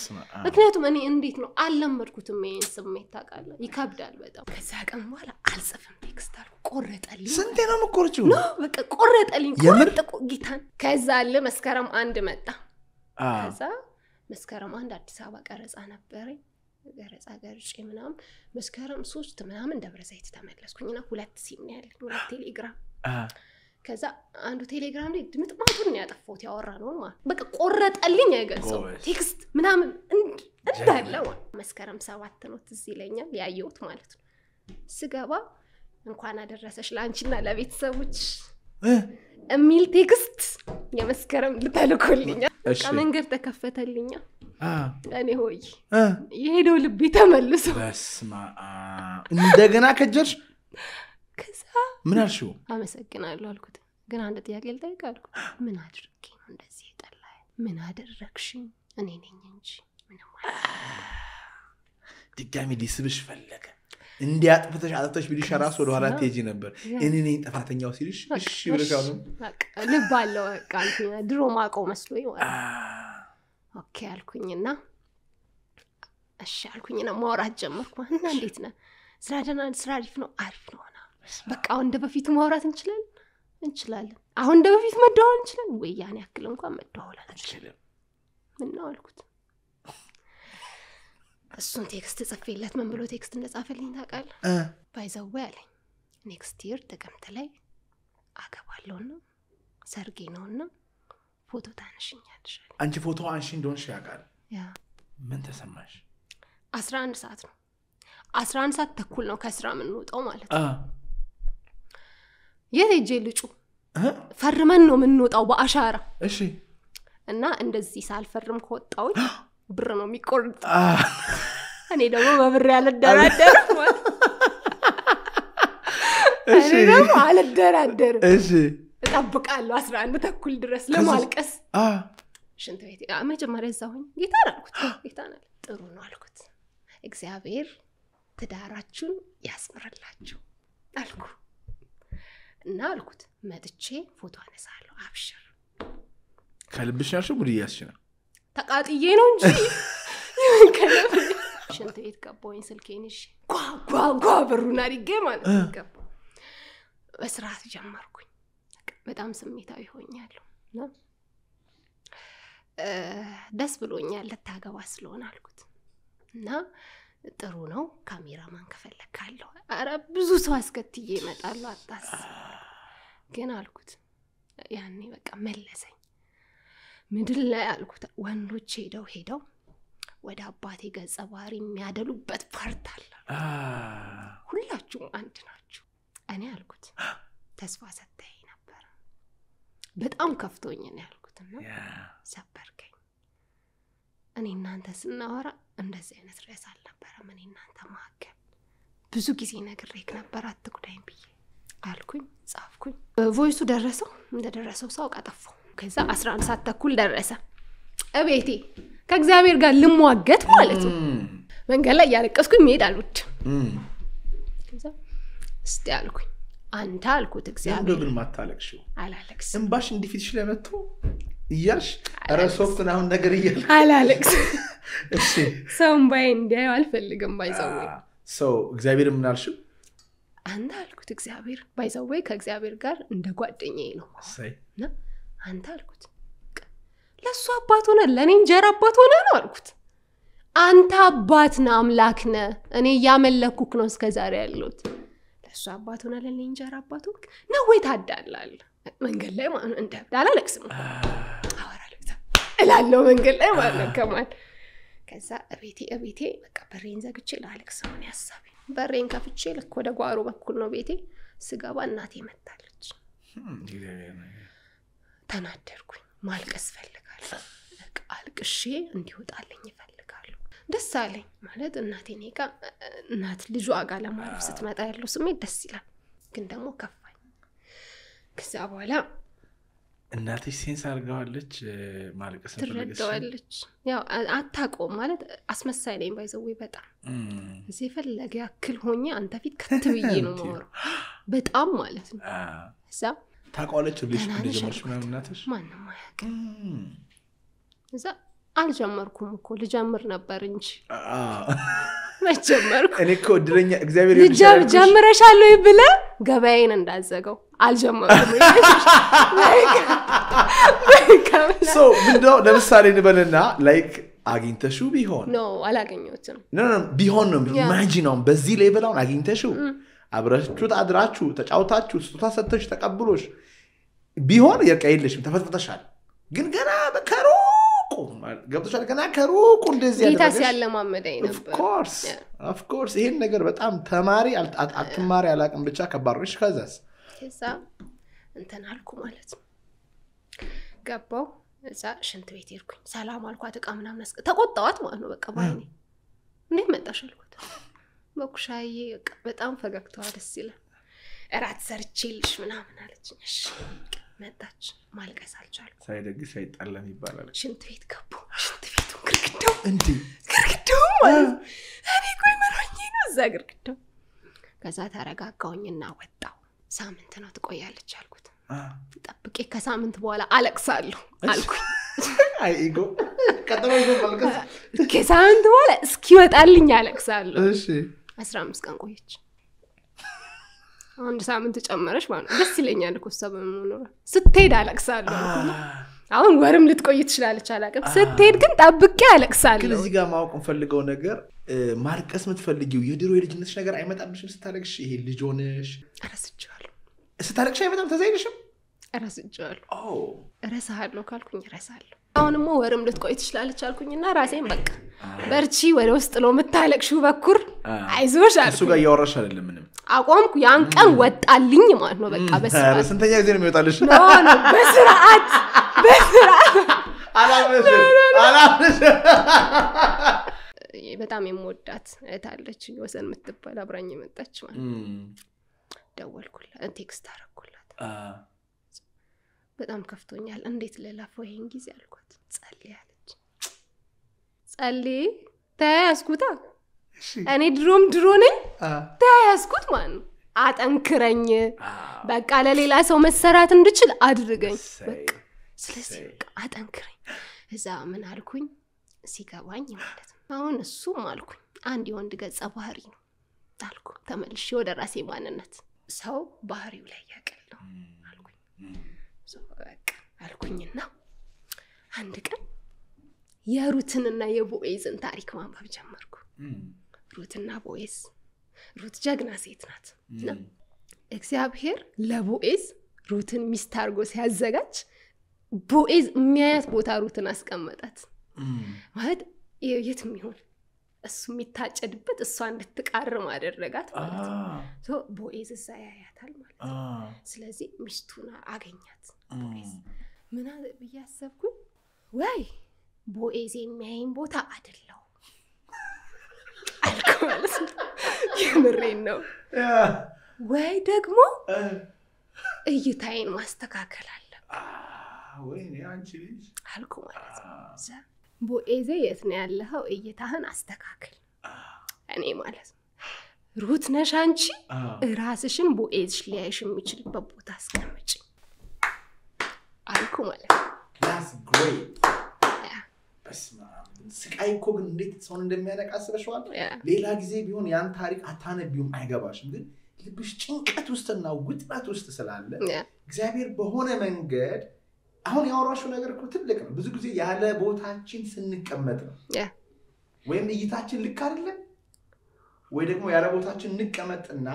ምክንያቱም እኔ እንዴት ነው አልለመድኩትም ይሄን ስሜት ታውቃለህ፣ ይከብዳል በጣም። ከዛ ቀን በኋላ አልጽፍም text አልኩ፣ ቆረጠልኝ። ስንቴ ነው የምትቆርጪው? በቃ ቆረጠልኝ፣? ቆርጥ ጌታን። ከዛ አለ መስከረም አንድ መጣ። ከዛ መስከረም አንድ አዲስ አበባ ቀረጻ ነበረኝ። ቀረጻ ቀርጬ ምናምን መስከረም ሶስት ምናምን ደብረ ዘይት ተመለስኩኝና ሁለት ሲም ያለን፣ ሁለት ቴሌግራም ከዛ አንዱ ቴሌግራም ላይ ድምጥማቱን ያጠፋሁት ያወራ ነውን ማለት በቃ ቆረጠልኝ አይገልጸው text ምናምን እንዳለ መስከረም ሰባት ነው ትዝ ይለኛል ያየሁት ማለት ነው። ስገባ እንኳን አደረሰሽ ለአንቺና ለቤተሰቦች የሚል text የመስከረም ልተልኮልኛል። በቃ መንገድ ተከፈተልኛ። እኔ ሆይ የሄደው ልቤ ተመልሶ። እንደገና ከጀርሽ ከዛ ምን አልሽው? አመሰግናለሁ አልኩት። ግን አንድ ጥያቄ ልጠይቅ አልኩት። ምን አድርጌ ነው እንደዚህ የጠላኸኝ? ምን አደረግሽኝ? እኔ ነኝ እንጂ ምንም ድጋሚ ሊስብሽ ፈለገ። እንዲያጥፍተሽ አጥፍተሽ ቢልሽ ራሱ ወደኋላ ትሄጂ ነበር። እኔ ነኝ ጥፋተኛው ሲልሽ እሺ ብለሽ አሁንም ልብ አለው ድሮ ማውቀው መስሎኝ okay አልኩኝና እሺ አልኩኝና ማውራት ጀመርኩ። እና እንዴት ነህ? ስራ ደህና ስራ አሪፍ ነው አሪፍ ነው በቃ አሁን እንደ በፊቱ ማውራት እንችላለን እንችላለን። አሁን እንደ በፊት መደዋወል እንችላለን ወይ? ያን ያክል እንኳን መደዋወል አንችልም። አልችልም። ምን ነው አልኩት። እሱን text ጽፌለት ምን ብሎ text እንደጻፈልኝ ታውቃለህ? እ፣ by the way አለኝ next year ጥቅምት ላይ አገባለሁና ሰርጌ ነውና ፎቶ ታነሽኛለሽ አለኝ። አንቺ ፎቶ አንሺ እንደሆንሽ ያውቃል። ያ ምን ተሰማሽ? አስራ አንድ ሰዓት ነው አስራ አንድ ሰዓት ተኩል ነው ከስራ የምንወጣው ማለት ነው። የት ሄጄ ልጩ? ፈርመን ነው የምንወጣው በአሻራ። እሺ። እና እንደዚህ ሳልፈርም ከወጣሁኝ ብር ነው የሚቆርጥ። እኔ ደግሞ በብር አልደራደርም። እሺ። እኔ ደግሞ አልደራደርም። እሺ። እጠብቃለሁ አስራ አንድ ተኩል ድረስ ለማልቀስ። ሽንት ቤት መጀመሪያ እዛ ሆኜ ጌታን አልኩት። ጌታን ጥሩ ነው አልኩት። እግዚአብሔር ትዳራችሁን ያስምርላችሁ አልኩ እና አልኩት መጥቼ ፎቶ አነሳለሁ። አብሽር ከልብሽ ያልሽው ሙድ እያስሽ ነው። ተቃጥዬ ነው እንጂ ሽንት ቤት ገባሁኝ። ስልኬን ይዤ ጓ ጓ ጓ በሩን አድርጌ ማለት ነው ገባሁ። በስርዓት ጀመርኩኝ። በጣም ስሜታዊ ሆኛለሁ ደስ ብሎኛል ልታገባ ስለሆነ አልኩት እና ጥሩ ነው ካሜራማን ከፈለግካለሁ። ኧረ ብዙ ሰው አስከትዬ እመጣለሁ አታስብ ግን አልኩት። ያኔ በቃ መለሰኝ። ምድር ላይ አልኩት ወንዶች ሄደው ሄደው ወደ አባቴ ገጸ ባህሪ የሚያደሉበት part አለ። ሁላችሁም አንድ ናችሁ። እኔ አልኩት ተስፋ ሰጥተኸኝ ነበር፣ በጣም ከፍቶኝ ነው ያልኩትና ሰበርከኝ። እኔ እናንተ ስናወራ እንደዚህ አይነት ርዕስ አልነበረም። እኔ እናንተ መካከል ብዙ ጊዜ ነግሬክ ነበር አትጉዳኝ ብዬ አልኩኝ፣ ጻፍኩኝ። ቮይሱ ደረሰው። እንደደረሰው ሰው ቀጠፋው። ከዛ 11 ሰዓት ተኩል ደረሰ እቤቴ ከእግዚአብሔር ጋር ልሟገት ማለት ነው። መንገድ ላይ እያለቀስኩኝ መሄድ አልወድም። ከዛ እስቲ አልኩኝ አንተ አልኩት እግዚአብሔር ግን ማታለቅሽው? አላለቅስም እንባሽ እንዲህ ፊትሽ ላይ መጥቶ እያልሽ? ኧረ ሶፍትን አሁን ነገር እያልሽ አላለቅስም። እሺ። ሰውን ባይ እንዲያዩ አልፈልግም ባይዘዌ ሰው እግዚአብሔር ምን አልሽው? አንተ አልኩት እግዚአብሔር ባይዘዌ ከእግዚአብሔር ጋር እንደ ጓደኛዬ ነው። እና አንተ አልኩት። ለእሱ አባት ሆነ ለእኔ እንጀራ አባት ሆነ ነው አልኩት። አንተ አባት ነ አምላክ ነ እኔ እያመለኩክ ነው እስከ ዛሬ ያለሁት። ለእሱ አባት ሆነ ለእኔ እንጀራ አባት ሆንክ? ነው ወይ ታዳላል መንገድ ላይ እንደ አላለቅስም እላለሁ መንገድ ላይ ማለት ከማል ከዛ እቤቴ እቤቴ በቃ በሬን ዘግቼ ላለቅስ ነው ያሳቢ በሬን ከፍቼ ልክ ወደ ጓሮ በኩል ነው ቤቴ። ስገባ እናቴ መታለች ተናደርኩኝ ማልቀስ ፈልጋለሁ አልቅሼ እንዲወጣልኝ ይፈልጋለሁ ደስ አለኝ ማለት እናቴ እኔ ጋ እናት ልጇ ጋር ለማረፍ ስትመጣ ያለው ስሜት ደስ ይላል። ግን ደግሞ ከፋኝ። ከዛ በኋላ እናትሽ sense አድርገዋለች? ማልቀስ ትረዳዋለች። ያው አ- አታውቀውም ማለት አስመሳይ ነኝ by the way በጣም። እዚህ የፈለገ ያክል ሆኜ አንተ ፊት ከት ብዬ ነው ማወራው በጣም ማለት ነው። እዛ ነሽ እንደጀመርሽ አልኳት። ምናምን እናትሽ? ማንም አያውቅም። እዛ አልጀመርኩም እኮ ልጀምር ነበር እንጂ መጀመርኩ። እኔ እኮ እድለኛ እግዚአብሔር ወይ ብለ ገበያዬን እንዳዘገው አልጀመርኩም። ምንድነው? ለምሳሌ እንበልና like አግኝተሽው ቢሆን no አላገኘሁትም። ቢሆን ነው imagine አሁን በዚህ level አሁን አግኝተሽው አብራችሁት አድራችሁ ተጫውታችሁ ስጦታ ሰጥተሽ ተቀብሎሽ ቢሆን የርቃ የለሽም ተፈጥፍተሻል ግን ገና ማለት ገብቶሻል? ገና ከሩቁ እንደዚህ ጌታ ሲያለማመደኝ ነበር። of course ይሄን ነገር በጣም ተማሪ አትማሪ አላቅም ብቻ እሺ ከዛስ? ከዛ እንትን አልኩ ማለት ነው። ገባው እዛ ሽንት ቤት ሄድኩኝ። ሰላም አልኳት እቃ ምናምን አስቀ ተቆጣዋት ማለት ነው። በቃ ባይኔ እንዴት መጣሽ? አልኳት። በኩሻዬ በቃ በጣም ፈገግታዋ ደስ ይላል። እራት ሰርቼልሽ ምናምን አለችኝ። እሺ መጣች። ማልቀስ አልቻልኩ ሳይደግስ አይጣላም ይባላል። ሽንት ቤት ገቡ። ሽንት ቤቱ ግርግዳው እንዴ? ግርግዳው ማለት እኔ ቆይ መራኝ ነው እዛ ግርግዳው? ከዛ ተረጋጋውኝና ወጣው ሳምንት ነው ትቆያለች አልኩት ጠብቄ ከሳምንት በኋላ አለቅሳለሁ አልኩኝ። አይ ኢጎ! ኢጎ ማልቀስ? ከሳምንት በኋላ እስኪወጣልኝ አለቅሳለሁ። እሺ። አስራ አምስት ቀን ቆየች አንድ ሳምንት ጨመረች ማለት ነው። ደስ ይለኛል እኮ እሷ በመኖሯ። ስትሄድ አለቅሳለሁ አሁን ወርም ልትቆይ ትችላለች አላቅም ስትሄድ ግን ጠብቄ ግን አለቅሳለሁ እዚህ ጋር ማወቅ እንፈልገው ነገር ማልቀስ የምትፈልጊው የድሮ የልጅነትሽ ነገር አይመጣብሽም ስታለቅሽ? ይሄ ልጅ ሆነሽ? እረስቼዋለሁ። ስታለቅሽ አይመጣም? ተዛይልሽም እረስቼዋለሁ። እረሳሃለሁ ካልኩኝ እረሳለሁ አሁንማ ወርም ልትቆይ ትችላለች አልኩኝና ራሴን በቃ በርቺ ወደ ውስጥ ነው የምታለቅሽው በኩር። አይዞሽ እሱ ጋር እያወራሽ አይደለም ምንም። አቆምኩ። ያን ቀን ወጣልኝ ማለት ነው በቃ ኧረ በስርዓት። ስንተኛ ጊዜ ነው የሚወጣልሽ? በስርዓት በስርዓት። በጣም የምወዳት እህት አለች ወሰን የምትባል አብራኝ የመጣች ማለት ደወልኩላት፣ text አረኩላት። በጣም ከፍቶኛል፣ እንዴት ልለፈው ይሄን ጊዜ አልኳት። ጸልይ አለች። ጸልይ ተያያዝኩታ። እኔ ድሮም ድሮ ነኝ ተያያዝኩት ማለት ነው። አጠንክረኝ፣ በቃ ለሌላ ሰው መሰራት እንድችል አድርገኝ። ስለዚህ በቃ አጠንክረኝ። እዛ ምን አልኩኝ ሲገባኝ ማለት ነው። አሁን እሱም አልኩኝ አንድ የወንድ ገጸ ባህሪ ነው አልኩ። ተመልሼ ወደ ራሴ ማንነት ሰው ባህሪው ላይ ያቀል ነው አልኩኝ። በቃ አልኩኝና አንድ ቀን የሩትንና የቦኤዝን ታሪክ ማንበብ ጀመርኩ። ሩትና ቦኤዝ ሩት ጀግና ሴት ናት። እግዚአብሔር ለቦኤዝ ሩትን ሚስት አድርጎ ሲያዘጋጅ ቦኤዝ የሚያያት ቦታ ሩትን አስቀመጣት። ማለት የ- የትም ይሁን እሱ የሚታጨድበት እሷ እንድትቃርም አደረጋት ማለት ነው። ቦኤዝ እዛ ያያታል ማለት ነው። ስለዚህ ሚስቱን አገኛት። እም፣ ምን ብዬ አሰብኩኝ፣ ወይ ቦኤዝ የሚያይን ቦታ አደለው አልኩ ማለት ነው። የምሬን ነው። ወይ ደግሞ እይታዬን ማስተካከል አለ አ፣ ወይኔ አንቺ ልጅ አልኩ ማለት ነው። ቦኤዜ የት ነው ያለኸው? እይታህን አስተካክል። እኔ ማለት ነው ሩት ነሽ አንቺ ራስሽን ቦኤዝሽ ሊያይሽ የሚችልበት ቦታ አስቀምጭ አልኩ ማለት ነው። ስቃይ እኮ ግን እንዴት ሰውን እንደሚያነቃ አስበሽዋል? ሌላ ጊዜ ቢሆን ያን ታሪክ አታነቢውም፣ አይገባሽም። ግን ልብሽ ጭንቀት ውስጥና ውጥረት ውስጥ ስላለ እግዚአብሔር በሆነ መንገድ አሁን ያወራሽው ነገር እኮ ትልቅ ነው። ብዙ ጊዜ ያለ ቦታችን ስንቀመጥ ነው ወይም እይታችን ልክ አይደለም ወይ ደግሞ ያለ ቦታችን እንቀመጥና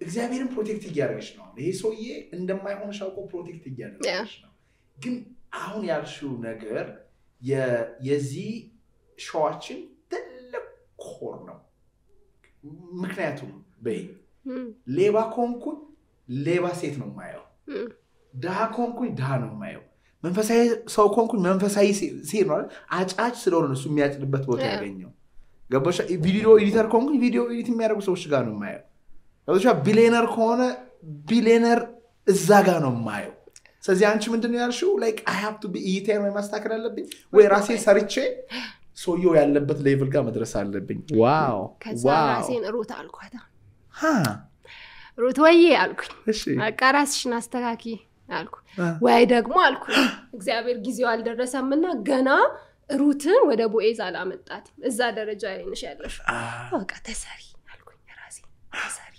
እግዚአብሔርን protect እያደረገች ነው። ይሄ ሰውዬ እንደማይሆንሽ አውቆ protect እያደረገች ነው። ግን አሁን ያልሽው ነገር የዚህ show ኣችን ትልቅ core ነው። ምክንያቱም በይ ሌባ ከሆንኩኝ ሌባ ሴት ነው የማየው። ድሃ ከሆንኩኝ ድሃ ነው የማየው። መንፈሳዊ ሰው ከሆንኩኝ መንፈሳዊ ነው አይደል? አጫጭ ስለሆነ ነው እሱ የሚያጭድበት ቦታ ያገኘው። ገባሽ? ቪዲዮ editor ከሆንኩኝ ቪዲዮ edit የሚያደርጉ ሰዎች ጋር ነው የማየው። ገባሽ? ቢሊየነር ከሆነ ቢሊየነር እዛ ጋር ነው የማየው። ስለዚህ አንቺ ምንድን ነው ያልሽው? like I have to be እይታዬን ወይ ማስተካከል አለብኝ ወይ ራሴ ሰርቼ ሰውየው ያለበት level ጋር መድረስ አለብኝ። wow ከዛ ራሴን ሩት አልኳታ። ሩት ወዬ አልኩኝ፣ እሺ በቃ ራስሽን አስተካክዪ አልኩ። ወይ ደግሞ አልኩ እግዚአብሔር ጊዜው አልደረሰምና ገና ሩትን ወደ ቦኤዝ አላመጣትም። እዛ ደረጃ ላይ ነሽ ያለሽ። በቃ ተሰሪ አልኩኝ። ራሴ ተሰሪ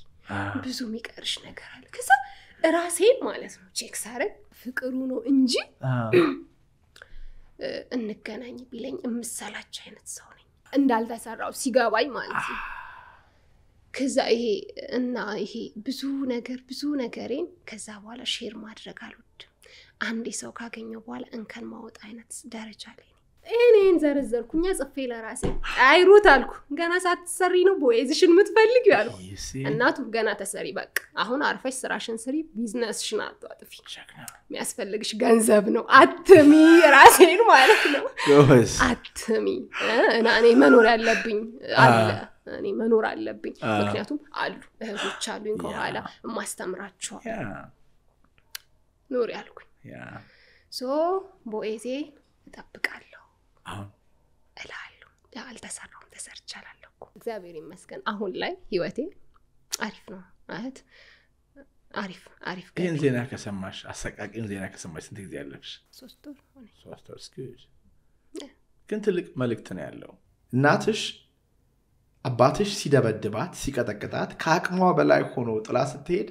ብዙ የሚቀርሽ ነገር አለ። ከዛ ራሴን ማለት ነው check ሳረግ ፍቅሩ ነው እንጂ እንገናኝ ቢለኝ የምሰላች አይነት ሰው ነኝ እንዳልተሰራው ሲገባኝ ማለት ነው። ከዛ ይሄ እና ይሄ ብዙ ነገር ብዙ ነገሬን ከዛ በኋላ ሼር ማድረግ አልወድም። አንዴ ሰው ካገኘው በኋላ እንከን ማወጥ አይነት ደረጃ ላይ ነኝ። እኔን ዘረዘርኩኛ ጽፌ ለራሴ አይሩት አልኩ። ገና ሳትሰሪ ነው ቦኤዝሽን የምትፈልግ ያልኩ። you see? እናቱ ገና ተሰሪ፣ በቃ አሁን አርፈሽ ስራሽን ስሪ፣ ቢዝነስሽን ጀግና። የሚያስፈልግሽ ገንዘብ ነው። አትሚ፣ ራሴን ማለት ነው አትሚ እ፣ እና እኔ መኖር ያለብኝ አለ እኔ መኖር አለብኝ። ምክንያቱም አሉ እህቶች አሉኝ ከኋላ ያ፣ ኑር ያልኩኝ። ያ። ሶ ቦኤዜ እጠብቃለሁ እላለሁ። አልተሰራውም፣ ተሰርቻላለሁ እኮ እግዚአብሔር ይመስገን። አሁን ላይ ህይወቴ አሪፍ ነው ማለት አሪፍ አሪፍ ይህን ዜና ከሰማሽ አሰቃቂን ዜና ከሰማሽ ስንት ጊዜ ያለፍሽ? ሶስት ወር ሶስት ግን ትልቅ መልእክት ነው ያለው። እናትሽ አባትሽ ሲደበድባት ሲቀጠቅጣት ከአቅሟ በላይ ሆኖ ጥላ ስትሄድ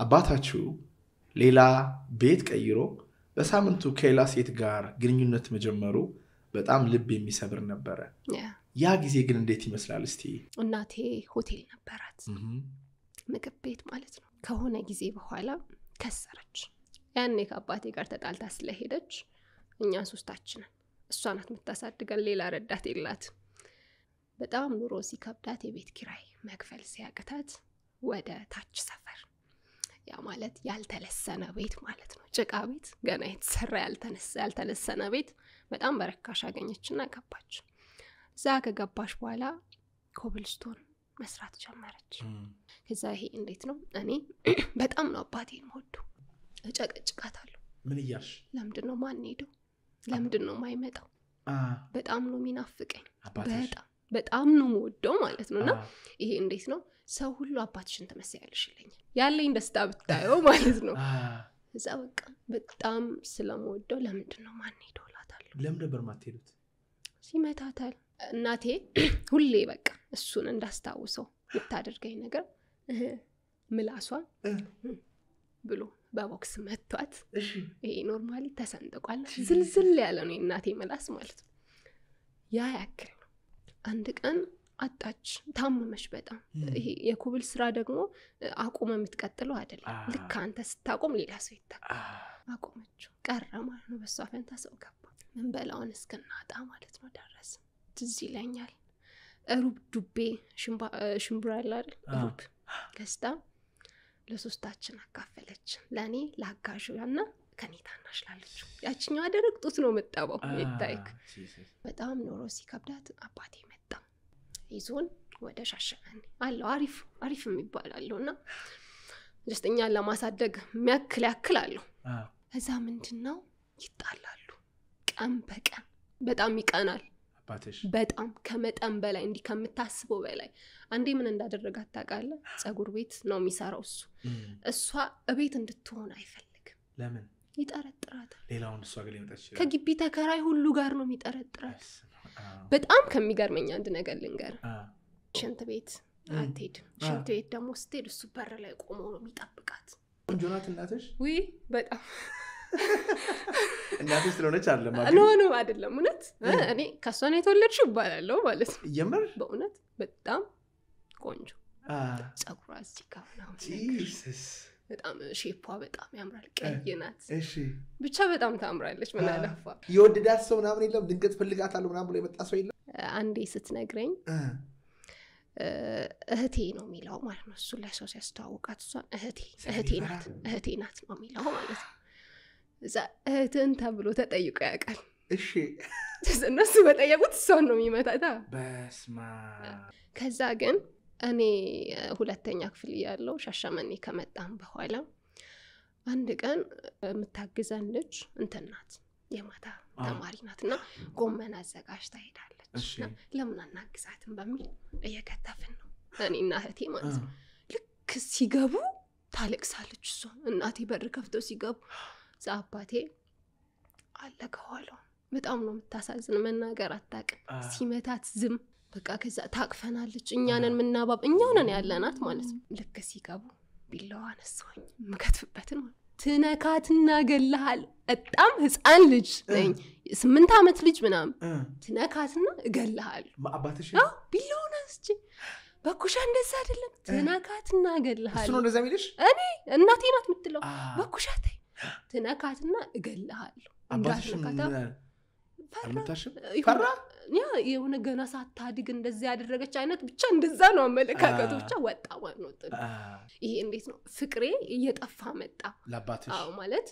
አባታችሁ ሌላ ቤት ቀይሮ በሳምንቱ ከሌላ ሴት ጋር ግንኙነት መጀመሩ በጣም ልብ የሚሰብር ነበረ። ያ ጊዜ ግን እንዴት ይመስላል? እስቲ እናቴ ሆቴል ነበራት፣ ምግብ ቤት ማለት ነው። ከሆነ ጊዜ በኋላ ከሰረች። ያኔ ከአባቴ ጋር ተጣልታ ስለሄደች እኛ ሶስታችንን እሷ ናት የምታሳድገን፣ ሌላ ረዳት የላት። በጣም ኑሮ ሲከብዳት የቤት ኪራይ መክፈል ሲያቅታት ወደ ታች ሰፈር ያ ማለት ያልተለሰነ ቤት ማለት ነው። ጭቃ ቤት ገና የተሰራ ያልተለሰነ ቤት በጣም በረካሽ አገኘችና ገባች። እዛ ከገባች በኋላ ኮብልስቶን መስራት ጀመረች። ከዛ ይሄ እንዴት ነው እኔ በጣም ነው አባቴን የምወደው፣ እጨቀጭቃታለሁ። ምን እያልሽ ለምንድን ነው ማን ሄደው? ለምንድን ነው ማይመጣው? በጣም ነው የሚናፍቀኝ። በጣም በጣም ነው የምወደው ማለት ነው። እና ይሄ እንዴት ነው ሰው ሁሉ አባትሽን ትመስያለሽ ይለኛል። ያለኝ ደስታ ብታየው ማለት ነው። እዛ በቃ በጣም ስለምወደው ለምንድን ነው ማን ሄደው እላታለሁ። ለምን ነበር ማትሄዱት? ይመታታል። እናቴ ሁሌ በቃ እሱን እንዳስታውሰው የምታደርገኝ ነገር ምላሷን ብሎ በቦክስ መቷት። ይሄ normally ተሰንጥቋል። ዝልዝል ያለ ነው የእናቴ ምላስ ማለት ነው። ያ ያክል አንድ ቀን አጣች፣ ታመመች በጣም። ይሄ የኮብል ስራ ደግሞ አቁመ የምትቀጥለው አይደለም። ልክ አንተ ስታቆም ሌላ ሰው ይታ አ፣ አቆመችው፣ ቀረ ማለት ነው። በሷ ፈንታ ሰው ገባ። ምን በላውን እስክናጣ ማለት ነው ደረስ። ትዝ ይለኛል ሩብ ዱቤ ሽምብራ? አ። ሩብ ገዝታ ለሶስታችን አካፈለች። ለእኔ ለአጋዥ እና ከኔ ታናሽ ላለችው። ያችኛዋ ደረቅ ጡት ነው የምጠባው ይታይክ። በጣም ኖሮ ሲከብዳት አባቴ ይዞን ወደ ሻሸመኔ አለው። አሪፍ አሪፍ የሚባል አለው እና just እኛን ለማሳደግ የሚያክል ያክል አለው። እዛ ምንድን ነው ይጣላሉ፣ ቀን በቀን በጣም ይቀናል። በጣም ከመጠን በላይ እንዲህ ከምታስበው በላይ። አንዴ ምን እንዳደረጋት ታውቃለህ? ፀጉር ቤት ነው የሚሰራው እሱ። እሷ እቤት እንድትሆን አይፈልግም፣ ለምን ይጠረጥራታል። ሌላውን እሷ? ከግቢ ተከራይ ሁሉ ጋር ነው የሚጠረጥራት። በጣም ከሚገርመኝ አንድ ነገር ልንገር፣ ሽንት ቤት አትሄድም። ሽንት ቤት ደግሞ ስትሄድ እሱ በር ላይ ቆሞ ነው የሚጠብቃት። ቆንጆ ናት እናትሽ? ውይ በጣም እናትሽ ስለሆነች አለም no no አይደለም፣ እውነት? እኔ ከእሷ ነው የተወለድሽው ማለት ነው። የምር? በእውነት በጣም ቆንጆ። አ፣ ፀጉሯ እዚህ ጋር በጣም ሼፓ በጣም ያምራል። ቀይ ናት እሺ ብቻ በጣም ታምራለች። ምን አለፋ የወደዳት ሰው ምናምን የለም? ድንገት ፈልጋታለሁ ምናምን ብሎ የመጣ ሰው የለም? አንዴ ስትነግረኝ እህቴ ነው የሚለው ማለት ነው። እሱን ለሰው ሲያስተዋውቃት እሷን እህቴ? እህቴ ናት እህቴ ናት ነው የሚለው ማለት ነው። እዛ እህትን ተብሎ ተጠይቆ ያውቃል። እሺ እነሱ በጠየቁት እሷን ነው የሚመታታ። በስማ ከዛ ግን እኔ ሁለተኛ ክፍል እያለሁ ሻሸመኔ ከመጣም በኋላ አንድ ቀን የምታግዘን ልጅ እንትን ናት የማታ ተማሪ ናት እና ጎመን አዘጋጅታ ሄዳለች እና ለምን አናግዛትም በሚል እየከተፍን ነው እኔና እህቴ ማለት ነው። ልክ ሲገቡ ታለቅሳለች እሷ። እናቴ በር ከፍተው ሲገቡ እዛ አባቴ አለ ከኋላው። በጣም ነው የምታሳዝን። መናገር አታውቅም። ሲመታት ዝም በቃ ከዛ ታቅፈናለች። እኛንን ምናባብ እኛንን ያለናት ማለት ነው። ልክ ሲገቡ ቢላዋ አነሳሁኝ የምከትፍበትን ማለት ትነካትና ገለሃል። በጣም ህፃን ልጅ ነኝ፣ ስምንት ዓመት ልጅ ምናምን። ትነካትና እገልሃል ቢላውን አንስቼ በኩሻ እንደዛ አይደለም ትነካትና እንደዛ የሚልሽ? እናቴ ናት የምትለው በኩሻ ተይ ትነካትና እገልሃለሁ። እንዳትነካታ ፈራ? ያ የሆነ ገና ሳታድግ እንደዚህ ያደረገች አይነት ብቻ እንደዛ ነው አመለካከቱ። ብቻ ወጣ አ፣ ይሄ እንዴት ነው ፍቅሬ እየጠፋ መጣ። አዎ ማለት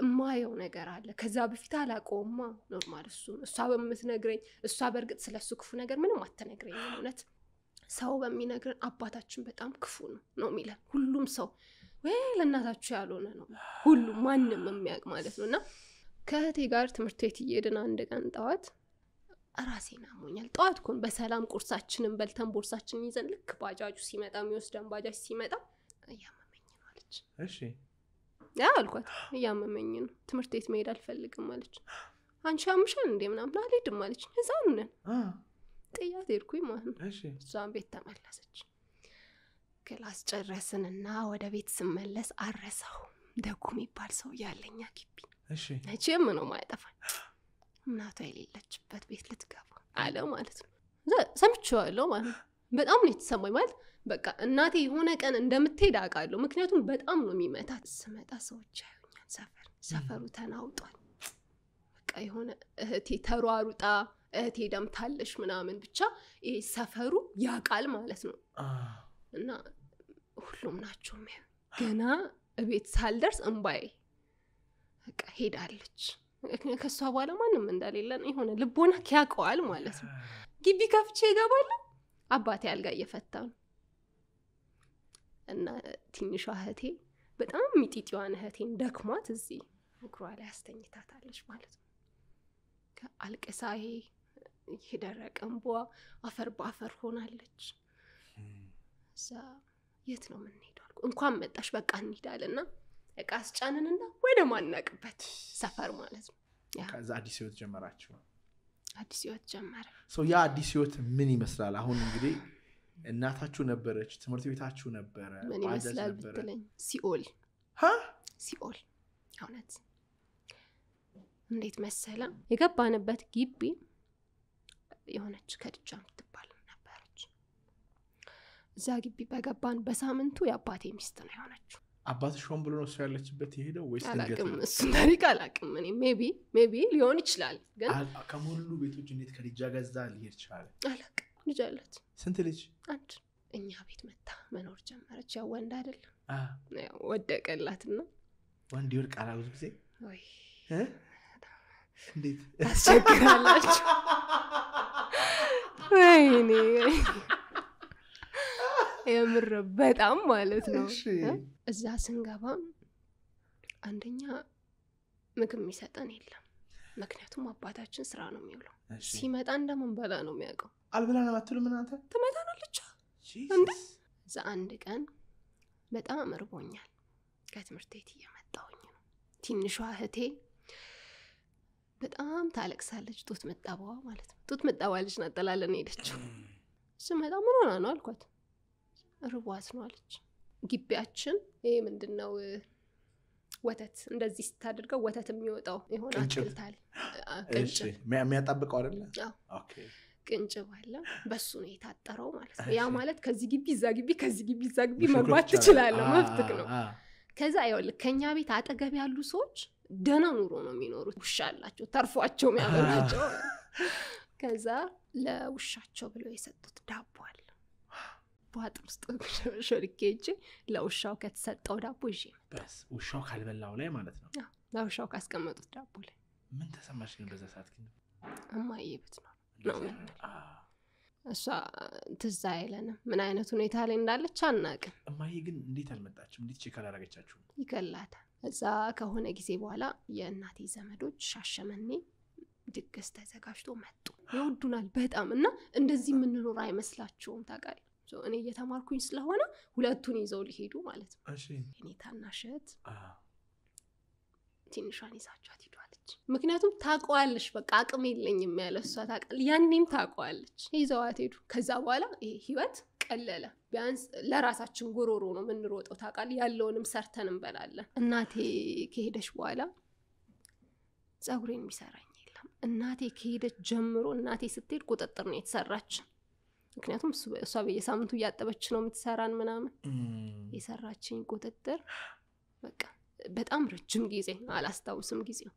እማየው ነገር አለ። ከዛ በፊት አላውቀውማ። normal እሱ እሷ በምትነግረኝ እሷ በእርግጥ ስለ እሱ ክፉ ነገር ምንም አትነግረኝም። እውነት ሰው በሚነግረን አባታችን በጣም ክፉ ነው ነው የሚለን ሁሉም ሰው ወይ ለእናታችሁ ያልሆነ ነው ሁሉም ማንም የሚያውቅ ማለት ነው። እና ከእህቴ ጋር ትምህርት ቤት እየሄድን አንድ ቀን ጠዋት ራሴን አሞኛል። ጠዋት ኮን በሰላም ቁርሳችንን በልተን ቦርሳችንን ይዘን ልክ ባጃጁ ሲመጣ የሚወስደን ባጃጅ ሲመጣ እያመመኝ ነው አለች። እሺ አልኳት እያመመኝ ነው ትምህርት ቤት መሄድ አልፈልግም አለች። አንቺ ያምሻል እንዴ ምናምን አልሄድም አለች። ህፃን ነን ጥያት ሄድኩኝ ማለት ነው። እሷን ቤት ተመለሰች። class ጨረስንና ወደ ቤት ስመለስ አረሳው ደጉ የሚባል ሰው ያለኛ ግቢ እሺ መቼም ነው ማያጠፋኝ እናቷ የሌለችበት ቤት ልትገባ አለ ማለት ነው። ሰምቼዋለሁ ማለት ነው። በጣም ነው የተሰማኝ ማለት በቃ እናቴ የሆነ ቀን እንደምትሄድ አውቃለሁ። ምክንያቱም በጣም ነው የሚመታት። ስመጣ ሰዎች ያዩኛል። ሰፈር ሰፈሩ ተናውጧል። በቃ የሆነ እህቴ ተሯሩጣ እህቴ ደምታለሽ ምናምን ብቻ ይሄ ሰፈሩ ያውቃል ማለት ነው። እና ሁሉም ናቸው ገና እቤት ሳልደርስ እምባዬ በቃ ሄዳለች። ከእሷ በኋላ ማንም እንደሌለ ነው የሆነ ልቦና ያውቀዋል ማለት ነው። ግቢ ከፍቼ እገባለሁ። አባቴ አልጋ እየፈታ ነው እና ትንሿ እህቴ በጣም ሚጢጢዋን እህቴን ደክሟት እዚህ እግሯ ላይ አስተኝታታለች ማለት ነው። አልቅሳ የደረቀ እንቧ አፈር በአፈር ሆናለች። እዛ የት ነው የምንሄደው እንኳን መጣሽ በቃ እንሂዳልና እቃ አስጫንንና ወደ ማናቅበት ሰፈር ማለት ነው። ከዛ አዲስ ህይወት ጀመራችሁ። አዲስ ህይወት ጀመረ። ያ አዲስ ህይወት ምን ይመስላል? አሁን እንግዲህ እናታችሁ ነበረች፣ ትምህርት ቤታችሁ ነበረ፣ ምን ይመስላል ብትለኝ ሲኦል? ሲኦል እውነት እንዴት መሰለ የገባንበት ግቢ የሆነች ከድጃ የምትባል ነበረች እዛ ግቢ በገባን በሳምንቱ የአባቴ ሚስት ነው የሆነችው አባትሽ ሆን ብሎ ነው እሱ ያለችበት የሄደው ወይስ? እሱን ታሪክ አላቅም። እኔ maybe maybe ሊሆን ይችላል ግን ከሞሉ ቤቶች እንዴት ከልጃ ገዛ ሊሄድ ቻለ? አላቅም። ልጅ አለት ስንት ልጅ? አንድ። እኛ ቤት መታ መኖር ጀመረች። ያው ወንድ አይደለም። ወደቀላትና ወንድ ይወድቃል ብዙ ጊዜ? ወይ? እንዴት? ታስቸግራላችሁ? ወይኔ የምር በጣም ማለት ነው? እዛ ስንገባ አንደኛ ምግብ የሚሰጠን የለም። ምክንያቱም አባታችን ስራ ነው የሚውለው። ሲመጣ እንደምንበላ ነው የሚያውቀው። አልበላንም አትሉም እናንተ? ትመጣናለች እንዴ? እዛ አንድ ቀን በጣም እርቦኛል። ከትምህርት ቤት እየመጣሁኝ ነው። ትንሿ እህቴ በጣም ታለቅሳለች። ጡት ምጠባዋ ማለት ነው። ጡት ምጠባ ልጅ ናጠላለን ሄደችው። ስመጣ ምን ሆና ነው አልኳት ርቧት ነው አለች። ግቢያችን ይሄ ምንድን ነው ወተት እንደዚህ ስታደርገው ወተት የሚወጣው የሆነ ቅንጭብ። አትክልት አለ። አ- እሺ። ቅንጭብ። የሚያ- የሚያጣብቀው አይደለ? ቅንጭብ አለ። በሱ ነው የታጠረው ማለት ነው። ያ ማለት ከዚህ ግቢ እዛ ግቢ ከዚህ ግቢ እዛ ግቢ መግባት ትችላለህ። መብትክ ነው። ከዛ ይኸውልህ ከእኛ ቤት አጠገብ ያሉ ሰዎች ደህና ኑሮ ነው የሚኖሩት። ውሻ አላቸው ተርፏቸው የሚያበላቸው ከዛ ለውሻቸው ብለው የሰጡት ዳቦ አለ በአጥር ውስጥ ሾልኬ ሄጄ ለውሻው ከተሰጠው ዳቦ ይዤ በስ ውሻው ካልበላው ላይ ማለት ነው። ለውሻው ካስቀመጡት ዳቦ ላይ ምን ተሰማሽ ግን በዛ ሰዓት ግን? እማዬ ብትኖር ነው? ነው። እሷ ትዝ አይለንም ምን አይነት ሁኔታ ላይ እንዳለች አናቅም እማዬ ግን እንዴት አልመጣችም? እንዴት check አላረገቻችሁም? ይገላታል እዛ ከሆነ ጊዜ በኋላ የእናቴ ዘመዶች ሻሸመኔ ድግስ ተዘጋጅቶ መጡ ይወዱናል በጣም እና እንደዚህ የምንኖር አይመስላቸውም ታውቃለህ እኔ እየተማርኩኝ ስለሆነ ሁለቱን ይዘው ሊሄዱ ማለት ነው። እሺ። የኔ ታናሽ እህት ትንሿን ይዛቿት ሂዷለች። ምክንያቱም ታውቀዋለች በቃ አቅም የለኝም ያለ እሷ ታውቃለች። ያኔም ታውቀዋለች። ይዘዋት ሄዱ። ከዛ በኋላ ይሄ ህይወት ቀለለ። ቢያንስ ለራሳችን ጎሮሮ ነው የምንሮጠው ታውቃለህ? ያለውንም ሰርተን እንበላለን። እናቴ ከሄደች በኋላ ፀጉሬን የሚሰራኝ የለም። እናቴ ከሄደች ጀምሮ እናቴ ስትሄድ ቁጥጥር ነው የተሰራች ምክንያቱም እሱ- እሷ በየሳምንቱ እያጠበች ነው የምትሰራን ምናምን። የሰራችኝ ቁጥጥር በቃ በጣም ረጅም ጊዜ አላስታውስም ጊዜው።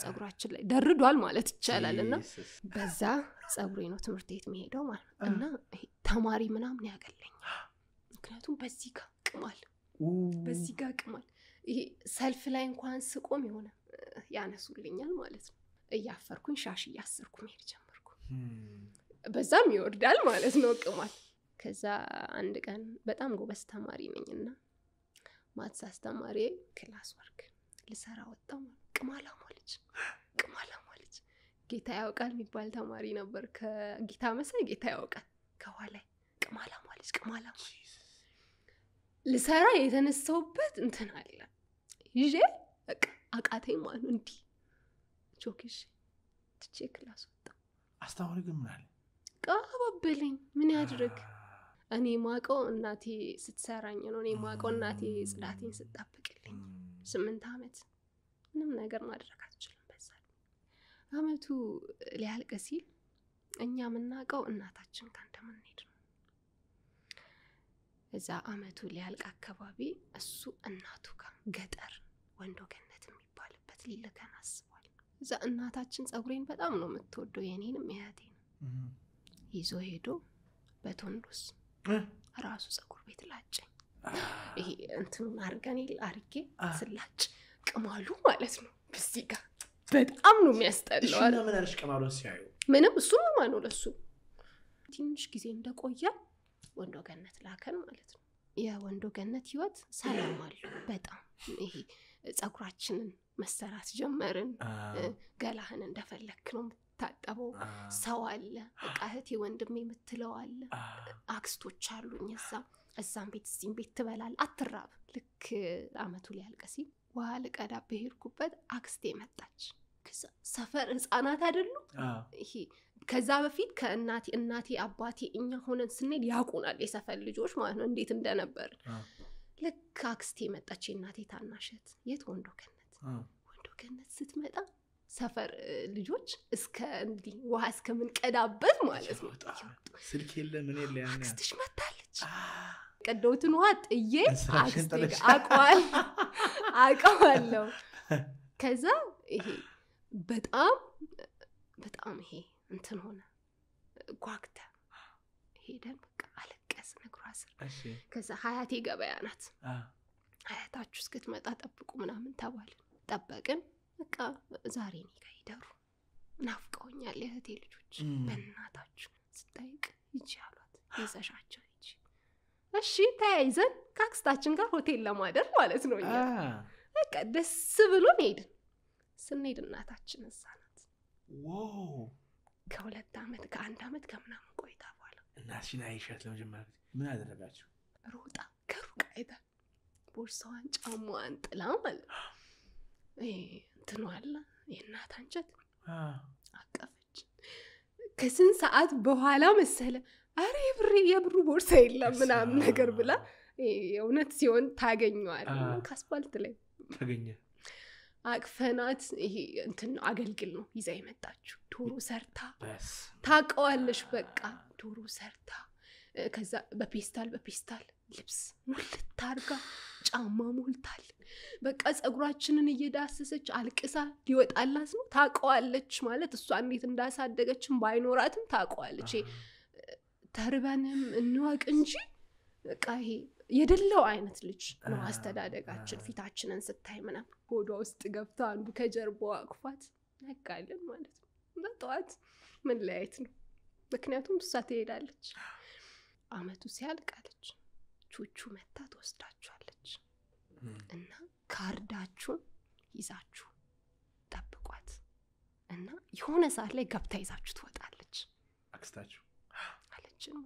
ፀጉራችን ላይ ደርዷል ማለት ይቻላል። እና በዛ ፀጉሬ ነው ትምህርት ቤት የሚሄደው ማለት ነው። እና ተማሪ ምናምን ያገለኛል ምክንያቱም በዚህ ጋር ቅማል በዚህ ጋር ቅማል ይሄ ሰልፍ ላይ እንኳን ስቆም የሆነ ያነሱልኛል ማለት ነው። እያፈርኩኝ ሻሽ እያሰርኩ መሄድ ጀመርኩ በዛም ይወርዳል ማለት ነው ቅማል። ከዛ አንድ ቀን በጣም ጎበዝ ተማሪ ነኝና maths አስተማሪ class work ልሰራ ወጣው ቅማላሟ ልጅ ቅማላሟ ልጅ ጌታ ያውቃል የሚባል ተማሪ ነበር። ከጌታ መሳይ ጌታ ያውቃል። ከኋላ ቅማላሟ ልጅ ቅማላሟ ልሰራ የተነሳውበት እንትን አለ። ይዤ አቃተኝ ማለት ነው። እንዲህ chalk ትቼ class ወጣው አስተማሪ ግን ምን አለ? ቀባበለኝ ምን ያድርግ? እኔ ማቀው እናቴ ስትሰራኝ ነው። እኔ ማቀው እናቴ ጽዳቴን ስጠብቅልኝ። ስምንት ዓመት ምንም ነገር ማድረግ አትችልም በዛ አመቱ ሊያልቅ ሲል እኛ የምናውቀው እናታችን ጋር እንደምንሄድ ነው። እዛ አመቱ ሊያልቅ አካባቢ እሱ እናቱ ጋር ገጠር ወንዶ ገነት የሚባልበት ሊልከን አስቧል። እዛ እናታችን ፀጉሬን በጣም ነው የምትወደው የኔንም የእህቴን እም፣ ይዞ ሄዶ በቶንዶስ ራሱ ፀጉር ቤት ላጨኝ። ይሄ እንትኑን አርገን አርጌ ስላጭ ቅማሉ ማለት ነው። በዚህ ጋር በጣም ነው አለሽ ቀማሉን ሲያዩ? ምንም እሱ ማ ነው ለሱ? ትንሽ ጊዜ እንደቆየ ወንዶ ገነት ላከን ማለት ነው። የወንዶ ገነት ህይወት ሰላም አለው በጣም። ይሄ ፀጉራችንን መሰራት ጀመርን። ገላህን እንደፈለክ ነው የምታጠበው። ሰው አለ በቃ እህቴ ወንድሜ የምትለው አለ። አክስቶች አሉኝ እዛ እዛም ቤት እዚህም ቤት ትበላል አትራብ። ልክ አመቱ ሊያልቅ ሲል ውሃ ልቀዳ በሄድኩበት አክስቴ መጣች። ሰፈር ህፃናት አይደሉ ይሄ ከዛ በፊት ከእናቴ እናቴ አባቴ እኛ ሆነን ስንሄድ ያውቁናል የሰፈር ልጆች ማለት ነው እንዴት እንደነበር ልክ አክስቴ መጣች የእናቴ ታናሸት የት ወንዶ ገነት ወንዶ ገነት ስትመጣ ሰፈር ልጆች እስከ እንዲህ ውሃ እስከምንቀዳበት ማለት ነው። ስልክ የለ ምን የለ አክስትሽ መታለች ቀደውትን ውሃ ጥዬ አውቀዋል አውቀዋለሁ። ከዛ ይሄ በጣም በጣም ይሄ እንትን ሆነ። ጓግተ። ሄደን በቃ አለቀስን እግሯ ስር። ከዛ ሀያቴ ገበያ ናት። አ፣ አያታችሁ እስክትመጣ ጠብቁ ምናምን ተባልን። ጠበቅን በቃ ዛሬ እኔ ጋ ይደሩ። ናፍቀውኛል የእህቴ ልጆች በእናታችሁ ስጠይቅ ይቺ አሏት። ይዘሻቸው ይቺ እሺ ተያይዘን ከአክስታችን ጋር ሆቴል ለማደር ማለት ነው እኛ። በቃ ደስ ብሎን ሄድን። ስንሄድ እናታችን እዛ ናት። ከሁለት ዓመት ከአንድ ዓመት ከምናምን ቆይታ በኋላ እናትሽን አይሻት ለመጀመሪያ ጊዜ ምን አደረጋችሁ? ሮጣ ከሩቅ አይታ ቦርሳዋን ጫማዋን ጥላ ማለት እንትኑ አለ የእናት አንጀት አቀፈች። ከስንት ሰዓት በኋላ መሰለ አረ የብሬ የብሩ ቦርሳ የለም ምናምን ነገር ብላ ይሄ የእውነት ሲሆን ታገኘዋል ከአስፋልት ላይ ተገኘ። አቅፈናት ይሄ እንትን ነው አገልግል ነው ይዛ የመጣችው ዶሮ ሰርታ ታውቀዋለሽ በቃ ዶሮ ሰርታ ከዛ በፔስታል በፔስታል ልብስ ሙልት አርጋ ጫማ ሞልታል። በቃ ፀጉራችንን እየዳሰሰች አልቅሳ ሊወጣላት ነው። ታውቀዋለች ማለት እሷ እንዴት እንዳሳደገችን ባይኖራትም ታውቀዋለች። ተርበንም እንወቅ እንጂ በቃ ይሄ የደለው አይነት ልጅ ነው አስተዳደጋችን ፊታችንን ስታይ ምናምን። ሆዷ ውስጥ ገብታ አንዱ ከጀርባዋ አቅፏት ነቃልን ማለት ነው። በጠዋት መለያየት ነው። ምክንያቱም እሷ ትሄዳለች አመቱ ሲያልቅ አለች። ቹቹ መታ ትወስዳችኋለች። እና ካርዳችሁን ይዛችሁ ጠብቋት። እና የሆነ ሰዓት ላይ ገብታ ይዛችሁ ትወጣለች አክስታችሁ? አለችን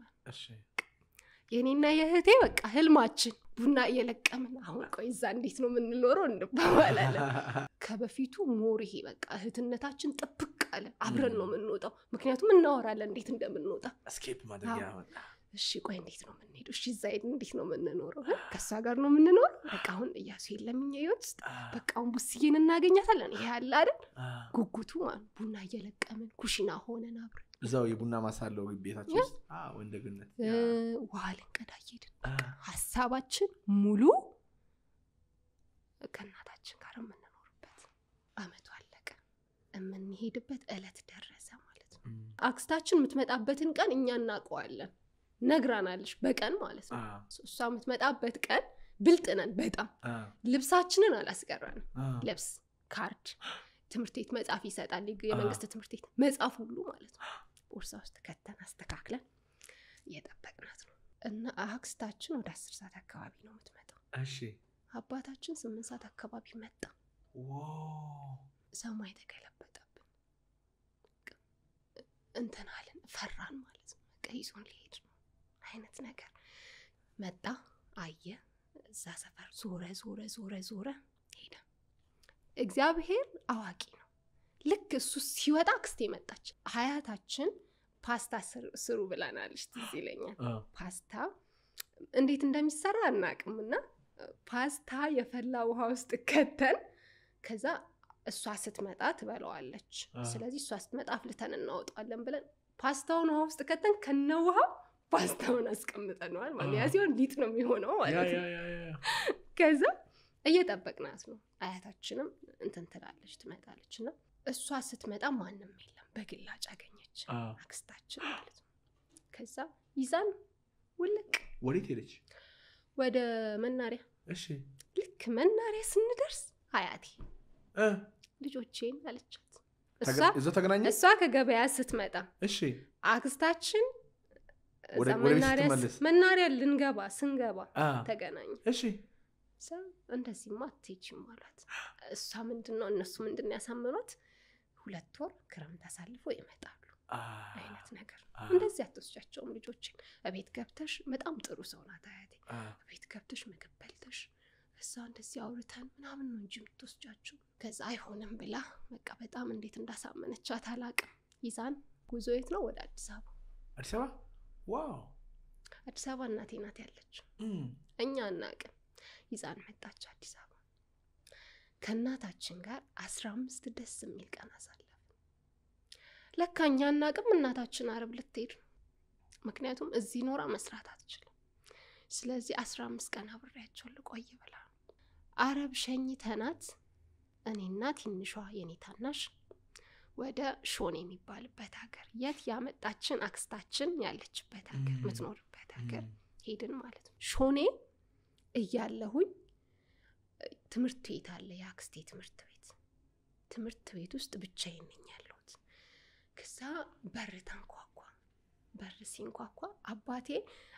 የኔና የእህቴ በቃ ህልማችን ቡና እየለቀምን አሁን ቆይ እዛ እንዴት ነው የምንኖረው እንባባላለን። ከበፊቱ more ይሄ በቃ እህትነታችን ጥብቅ አለ። አብረን ነው የምንወጣው። ምክንያቱም እናወራለን እንዴት እንደምንወጣ። እስኬፕ ማድረጊያ መጣ። እሺ ቆይ እንዴት ነው የምንሄደው? እሺ እዛ ሄድን እንዴት ነው የምንኖረው? ከእሷ ጋር ነው የምንኖረው? በቃ አሁን እያሱ የለም እኛ ህይወት ውስጥ። በቃ አሁን ቡስዬን እናገኛታለን። ይሄ ያለ አይደል? ጉጉቱ ማለት ቡና እየለቀምን ኩሽና ሆነን አብረን። እዛው የቡና ማሳለው ቤታችን ውስጥ? አ፣ ወንደ ገነት እ፣ ያ። ውሃ ልንቀዳ እየሄድን ሀሳባችን ሙሉ ከእናታችን ጋር የምንኖርበት አመቱ አለቀ። የምንሄድበት እለት ደረሰ ማለት ነው። አክስታችን የምትመጣበትን ቀን እኛ እናውቀዋለን ነግራናለች በቀን ማለት ነው። እሷ የምትመጣበት ቀን ብልጥ ነን በጣም። ልብሳችንን አላስቀራንም አ። ልብስ ካርድ ትምህርት ቤት መጽሐፍ ይሰጣል። የመንግስት ትምህርት ቤት መጽሐፍ ሁሉ ማለት ነው። ቦርሳ ውስጥ ከተን አስተካክለን እየጠበቅናት ነው። እና አክስታችን ወደ አስር ሰዓት አካባቢ ነው የምትመጣው። እሺ። አባታችን ስምንት ሰዓት አካባቢ መጣ። ሰማይ ተገለበጠብን። እንትን አልን ፈራን ማለት ነው። በቃ ይዞን ሊሄድ አይነት ነገር መጣ አየ እዛ ሰፈር ዞረ ዞረ ዞረ ዞረ ሄደ። እግዚአብሔር አዋቂ ነው። ልክ እሱ ሲወጣ አክስቴ መጣች። ሀያታችን ፓስታ ስሩ ብላናለች ትዝ ይለኛል። ፓስታ እንዴት እንደሚሰራ አናቅም እና ፓስታ የፈላ ውሃ ውስጥ ከተን ከዛ እሷ ስትመጣ ትበለዋለች ስለዚህ እሷ ስትመጣ አፍልተን እናወጣዋለን ብለን ፓስታውን ውሃ ውስጥ ከተን ከነ ውሃ ፓስታውን አስቀምጠነዋል ማለት ያ ሲሆን ሊጥ ነው የሚሆነው ማለት ነው። ከዛ እየጠበቅናት ነው። አያታችንም እንትን ትላለች ትመጣለች እና እሷ ስትመጣ ማንም የለም። በግላጭ አገኘች አክስታችን ማለት ነው። ከዛ ይዛን ውልቅ ወዴት ሄደች? ወደ መናሪያ እሺ። ልክ መናሪያ ስንደርስ አያቴ እ፣ ልጆቼን አለቻት። እሷ ከገበያ ስትመጣ እሺ። አክስታችን መናሪያ ልንገባ ስንገባ አ፣ ተገናኙ። እሺ እንደዚህማ አትሄጂም አሏት። እሷ ምንድን ነው እነሱ ምንድን ነው ያሳመኗት? ሁለት ወር ክረምት አሳልፎ ይመጣሉ አይነት ነገር እንደዚህ አትወስጃቸውም ልጆችን። እቤት ገብተሽ በጣም ጥሩ ሰው ናት አያቴ። እቤት ገብተሽ ምግብ በልተሽ እዛ እንደዚህ አውርተን ምናምን ነው እንጂ የምትወስጃቸው። ከዛ አይሆንም ብላ በቃ በጣም እንዴት እንዳሳመነቻት አላቅም። ይዛን ጉዞ የት ነው? ወደ አዲስ አበባ። አዲስ አበባ ዋው አዲስ አበባ እናቴ ናት ያለችው። እም፣ እኛ አናቅም። ይዛን መጣች አዲስ አበባ። ከእናታችን ጋር አስራ አምስት ደስ የሚል ቀን አሳለፍ። ለካ እኛ አናቅም እናታችን አረብ ልትሄድ ነው። ምክንያቱም እዚህ ኖራ መስራት አትችልም። ስለዚህ አስራ አምስት ቀን አብሬያቸው ልቆይ ብላ አረብ ሸኝተናት እኔና ትንሿ የኔ ታናሽ ወደ ሾኔ የሚባልበት ሀገር የት ያመጣችን አክስታችን ያለችበት ሀገር የምትኖርበት ሀገር ሄድን ማለት ነው። ሾኔ እያለሁኝ ትምህርት ቤት አለ፣ የአክስቴ ትምህርት ቤት። ትምህርት ቤት ውስጥ ብቻዬን ነኝ ያለሁት። ከዛ በር ተንኳኳ። በር ሲንኳኳ አባቴ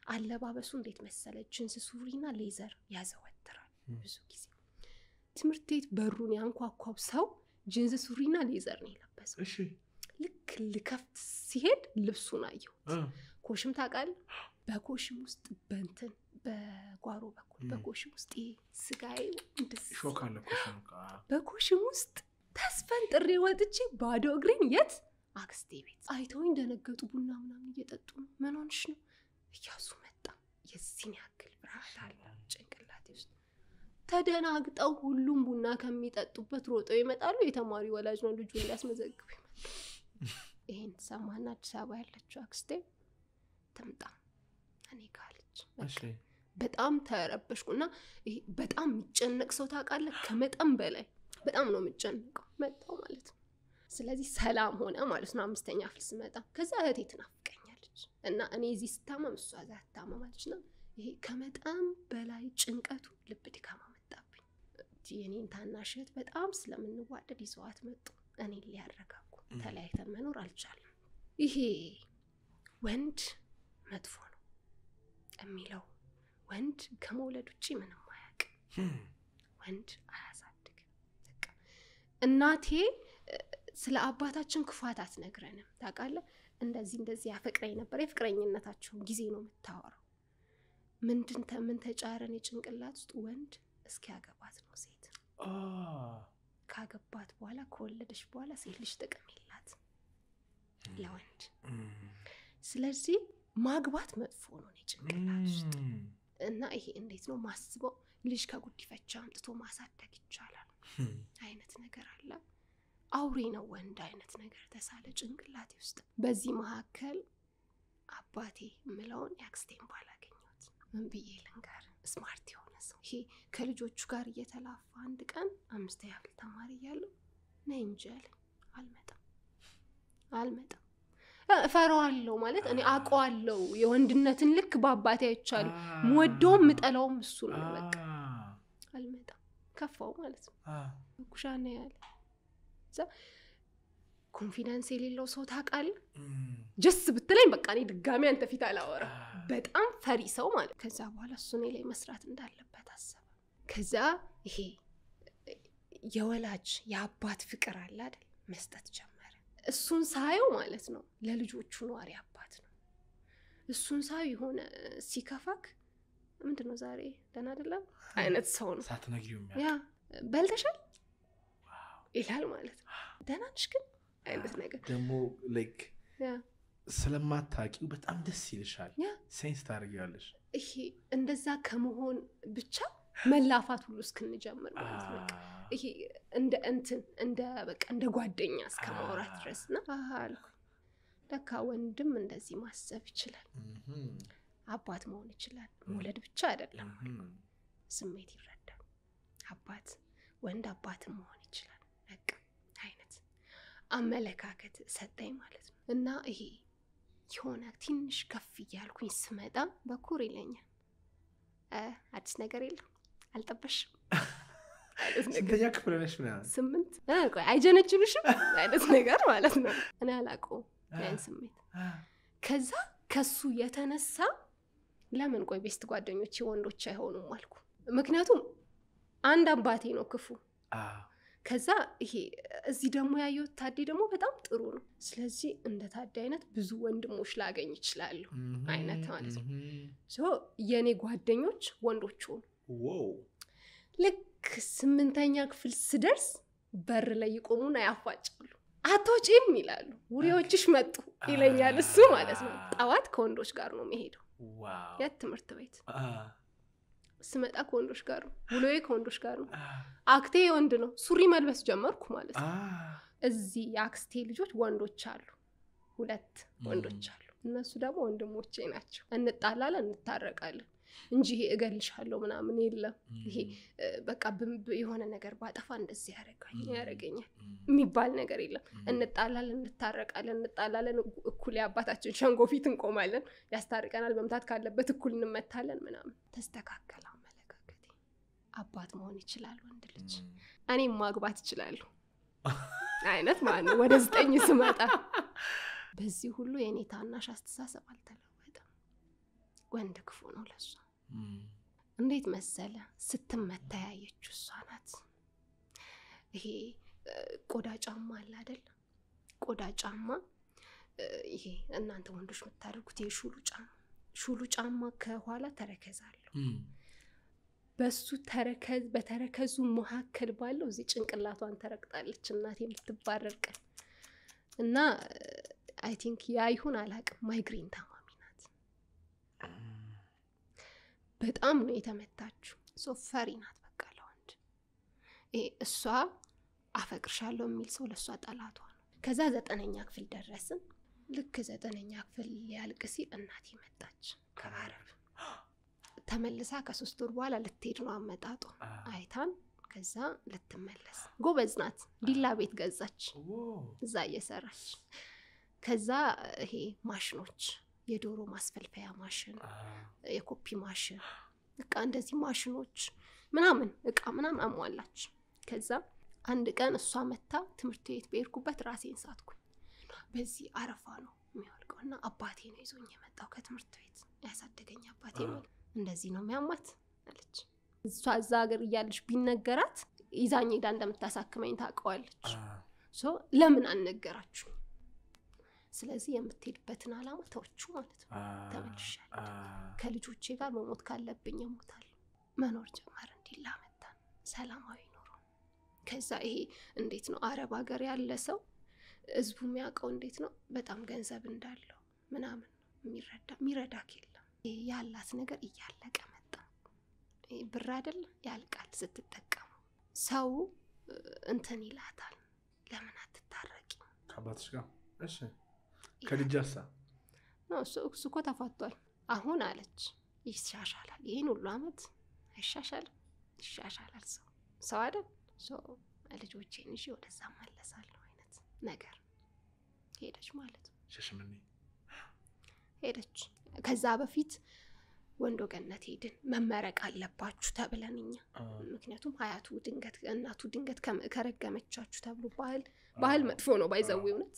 አለባበሱ እንዴት መሰለ? ጅንስ ሱሪና leather ያዘወትራል ብዙ ጊዜ። ትምህርት ቤት በሩን ያንኳኳው ሰው ጅንስ ሱሪና leather ነው እሺ ልክ ልከፍት ሲሄድ ልብሱን አየሁ። እ፣ ኮሽም ታውቃለህ? በኮሽም ውስጥ በንትን በጓሮ በኩል በኮሽም ውስጥ ይሄ ስጋዬ በኮሽም ውስጥ ተስፈንጥሬ ወጥቼ ባዶ እግሬን የት አክስቴ ቤት አይተውኝ ደነገጡ። ቡና ምናምን እየጠጡ ነው። ምን ሆንሽ ነው? እያሱ መጣ። የዚህን ያክል ፍርሃት አለ ውስጥ። ተደናግጠው ሁሉም ቡና ከሚጠጡበት ሮጠው ይመጣሉ። የተማሪ ወላጅ ነው ልጁን ሊያስመዘግቡ ይመጣል። ይህን ሰማና አዲስ አበባ ያለችው አክስቴ ትምጣ እኔ ካለች በጣም ተረበሽኩ እና በጣም የሚጨነቅ ሰው ታውቃለህ፣ ከመጠን በላይ በጣም ነው የምጨነቀው። መጣው ማለት ነው። ስለዚህ ሰላም ሆነ ማለት ነው። አምስተኛ ክፍል ስመጣ ከዛ እህቴ ትናፍቀኛለች እና እኔ እዚህ ስታመም እሷ እዛ ትታመማለች እና ይሄ ከመጠን በላይ ጭንቀቱ ልብ አመጣብኝ። የኔን ታናሽ እህት በጣም ስለምንዋደድ ይዘዋት መጡ እኔን ሊያረጋጉ። ተለያይተን መኖር አልቻለም። ይሄ ወንድ መጥፎ ነው የሚለው ወንድ ከመውለድ ውጭ ምንም አያውቅም። ወንድ አያሳድግም። እናቴ ስለ አባታችን ክፋት አትነግረንም። ታውቃለህ፣ እንደዚህ እንደዚህ ያፈቅረኝ ነበር። የፍቅረኝነታቸውን ጊዜ ነው የምታወራው። ምንድን ምን ተጫረን የጭንቅላት ውስጥ ወንድ እስኪያገባት ካገባት በኋላ ከወለደች በኋላ ሴት ልጅ ጥቅም የላት ለወንድ። ስለዚህ ማግባት መጥፎ ነው እኔ ጭንቅላት ውስጥ እና ይሄ እንዴት ነው ማስበው ልጅ ከጉዲፈቻ አምጥቶ ማሳደግ ይቻላል አይነት ነገር አለ። አውሬ ነው ወንድ አይነት ነገር ተሳለ ጭንቅላቴ ውስጥ። በዚህ መካከል አባቴ የምለውን የአክስቴን ባል አገኘሁት። ምን ብዬ ልንገር? smart የሆነ ሰው ይሄ ከልጆቹ ጋር እየተላፋ አንድ ቀን አምስተኛ ክፍል ተማሪ እያለሁ ነይ እንጂ አለኝ። አልመጣም አልመጣም እፈራዋለሁ ማለት እኔ አውቀዋለሁ የወንድነትን ልክ በአባቴ አይቻለሁ። አ፣ ምወደውም ምጠላውም እሱ ነው። በቃ አልመጣም ከፋው ማለት ነው። ኩሻና ያለ እዛ confidence የሌለው ሰው እም፣ ጀስ ብትለኝ በቃ እኔ ድጋሚ አንተ ፊት አላወራ። አ፣ በጣም ፈሪ ሰው ማለት ከዛ በኋላ እሱ እኔ ላይ መስራት እንዳለበት አሰበ። ከዛ ይሄ የወላጅ የአባት ፍቅር አለ አይደል መስጠት ጀመረ። እሱን ሳየው ማለት ነው ለልጆቹ ነዋሪ አባት ነው። እሱን ሳየው የሆነ ሲከፋክ ምንድን ነው ዛሬ ደህና አይደለም አይነት ሰው ነው። ያ በልተሻል ይላል ማለት ነው። ደህና ነሽ ግን አይነት ነገር ደግሞ like ስለማታውቂው በጣም ደስ ይልሻል። sense ታደርጊዋለሽ። ይሄ እንደዛ ከመሆን ብቻ መላፋት ሁሉ እስክንጀምር ማለት ነው። ይሄ እንደ እንትን እንደ በቃ እንደ ጓደኛ እስከ ማውራት ድረስ አሃ አልኩኝ። ለካ ወንድም እንደዚህ ማሰብ ይችላል፣ አባት መሆን ይችላል። መውለድ ብቻ አይደለም፣ ስሜት ይረዳል። አባት ወንድ አባትም መሆን አመለካከት ሰጠኝ ማለት ነው። እና ይሄ የሆነ ትንሽ ከፍ እያልኩኝ ስመጣ በኩር ይለኛል። አዲስ ነገር የለም አልጠበሽም ስንተኛ ክፍል ነሽ ምናምን? ስምንት አይጀነጅሉሽም አይነት ነገር ማለት ነው። እኔ አላውቀውም ያን ስሜት። ከዛ ከሱ የተነሳ ለምን ቆይ ቤስት ጓደኞቼ ወንዶች አይሆኑም አልኩ። ምክንያቱም አንድ አባቴ ነው ክፉ። ከዛ ይሄ እዚህ ደግሞ ያየሁት ታዴ ደግሞ በጣም ጥሩ ነው። ስለዚህ እንደ ታዴ አይነት ብዙ ወንድሞች ላገኝ ይችላለሁ። አይነት ማለት ነው። የእኔ ጓደኞች ወንዶች ሆኑ። ልክ ስምንተኛ ክፍል ስደርስ በር ላይ ይቆሙና ያፋጫሉ። አትወጪም ይላሉ። ውሬዎችሽ መጡ ይለኛል እሱ ማለት ነው። ጠዋት ከወንዶች ጋር ነው የሚሄደው የት ትምህርት ቤት ስመጣ ከወንዶች ጋር ነው። ውሎዬ ከወንዶች ጋር ነው። አክቴ ወንድ ነው። ሱሪ መልበስ ጀመርኩ ማለት ነው። እዚህ የአክስቴ ልጆች ወንዶች አሉ፣ ሁለት ወንዶች አሉ። እነሱ ደግሞ ወንድሞቼ ናቸው። እንጣላለን፣ እንታረቃለን እንጂ ይሄ እገልሻለሁ ምናምን የለም። ይሄ በቃ የሆነ ነገር ባጠፋ እንደዚህ ያደርጋኝ ያደርገኛል የሚባል ነገር የለም። እንጣላለን፣ እንታረቃለን፣ እንጣላለን፣ እኩ- እኩል የአባታችን ሸንጎ ፊት እንቆማለን፣ ያስታርቀናል። መምታት ካለበት እኩል እንመታለን ምናምን። ተስተካከለ አመለካከቴ። አባት መሆን ይችላል ወንድ ልጅ፣ እኔም ማግባት ይችላለሁ አይነት ማለት ነው። ወደ ዘጠኝ ስመጣ በዚህ ሁሉ የእኔ ታናሽ አስተሳሰብ አልተለወጠም። ወንድ ክፉ ነው ለሷ። እንዴት መሰለ ስትመታ ያየችው እሷ ናት። ይሄ ቆዳ ጫማ አለ አይደል? ቆዳ ጫማ። ይሄ እናንተ ወንዶች የምታደርጉት ይሄ ሹሉ ጫማ። ሹሉ ጫማ ከኋላ ተረከዛለሁ በሱ ተረከዝ በተረከዙ መካከል ባለው እዚህ ጭንቅላቷን ተረግጣለች እናቴ የምትባረር ቀን እና I think ያ ይሁን አላቅም ማይግሬን ታማሚ ናት። በጣም ነው የተመታችው። so ፈሪ ናት በቃ ለወንድ። ይሄ እሷ አፈቅርሻለሁ የሚል ሰው ለእሷ ጠላቷ ነው። ከዛ ዘጠነኛ ክፍል ደረስን። ልክ ዘጠነኛ ክፍል ሊያልቅ ሲል እናቴ መጣች ከአረብ ተመልሳ ከሶስት ወር በኋላ ልትሄድ ነው አመጣጧ አይታን ከዛ ልትመለስ። ጎበዝ ናት። ዲላ ቤት ገዛች። እዛ እየሰራች። ከዛ ይሄ ማሽኖች የዶሮ ማስፈልፈያ ማሽን፣ የኮፒ ማሽን በቃ እንደዚህ ማሽኖች ምናምን እቃ ምናምን አሟላች። ከዛ አንድ ቀን እሷ መታ ትምህርት ቤት በሄድኩበት ራሴን ሳትኩኝ። በዚህ አረፋ ነው የሚወልቀው እና አባቴ ነው ይዞኝ የመጣው ከትምህርት ቤት ያሳደገኝ አባቴ ነው። እንደዚህ ነው የሚያማት አለች። እሷ እዛ ሀገር እያለች ቢነገራት ይዛኝ ሄዳ እንደምታሳክመኝ ታውቀዋለች። ሶ ለምን አልነገራችሁ? ስለዚህ የምትሄድበትን ዓላማ ተወቹ ማለት ነው። ተመልሻለሁ። ከልጆቼ ጋር መሞት ካለብኝ እሞታለሁ። መኖር ጀመር እንዲላ መታን ሰላማዊ ኑሮ። ከዛ ይሄ እንዴት ነው አረብ ሀገር ያለ ሰው ህዝቡ የሚያውቀው እንዴት ነው በጣም ገንዘብ እንዳለው ምናምን ነው የሚረዳ የሚረዳክ የለም። ይሄ ያላት ነገር እያለቀ መጣ። ይሄ ብር አይደለ ያልቃል ስትጠቀሙ። ሰው እንትን ይላታል ለምን አትታረቂ ከአባትሽ ጋር እሺ። ከልጃሳ እሱ እኮ ተፋቷል። አሁን አለች ይሻሻላል። ይህን ሁሉ አመት አይሻሻልም? ይሻሻላል። ሰው ሰው አይደል? ሰው ልጆቼን ይዤ ወደዛ መለሳለሁ አይነት ነገር ሄደች ማለት ነው። ሸሽምኔ ሄደች። ከዛ በፊት ወንዶ ገነት ሄድን። መመረቅ አለባችሁ ተብለን እኛ ምክንያቱም ሀያቱ ድንገት እናቱ ድንገት ከረገመቻችሁ ተብሎ ባህል ባህል መጥፎ ነው ባይዘዊ እውነት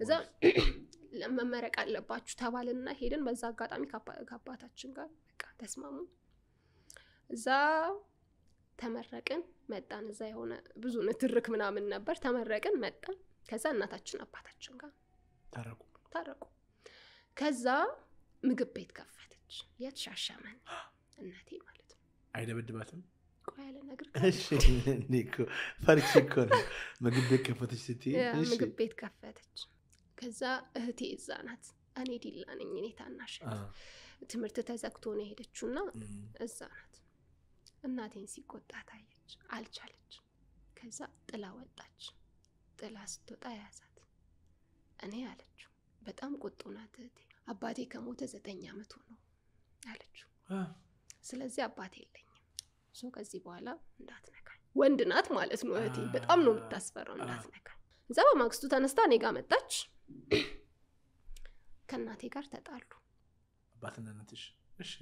እዛ መመረቅ አለባችሁ ተባልና ሄድን። በዛ አጋጣሚ ከአባ- ከአባታችን ጋር በቃ ተስማሙ። እዛ ተመረቅን መጣን። እዛ የሆነ ብዙ ንትርክ ምናምን ነበር። ተመረቅን መጣን። ከዛ እናታችን አባታችን ጋር ታረቁ። ታረቁ። ከዛ ምግብ ቤት ከፈተች። የት ሻሸመኔ እናቴ ማለት ነው። አይደበድባትም? ያለ ነገር ፈርቼ እኮ ነው ምግብ ቤት ከፈተች ስትይ። እሺ። ምግብ ቤት ከፈተች። ከዛ እህቴ እዛ ናት። እኔ ዲላ ነኝ። እኔ ታናሽ ትምህርት ተዘግቶ ነው የሄደችው እና እዛ ናት። እናቴን ሲቆጣ ታየች፣ አልቻለች። ከዛ ጥላ ወጣች። ጥላ ስትወጣ የያዛት እኔ አለችው። በጣም ቁጡ ናት እህቴ። አባቴ ከሞተ ዘጠኝ ዓመቱ ነው አለችው። ስለዚህ አባቴ የለኝም። so ከዚህ በኋላ እንዳትነካኝ። ወንድ ናት ማለት ነው እህቴ። በጣም ነው የምታስፈራው። እንዳትነካኝ። እዛ በማግስቱ ተነስታ እኔ ጋር መጣች። ከእናቴ ጋር ተጣሉ። አባትና እናትሽ። እሺ።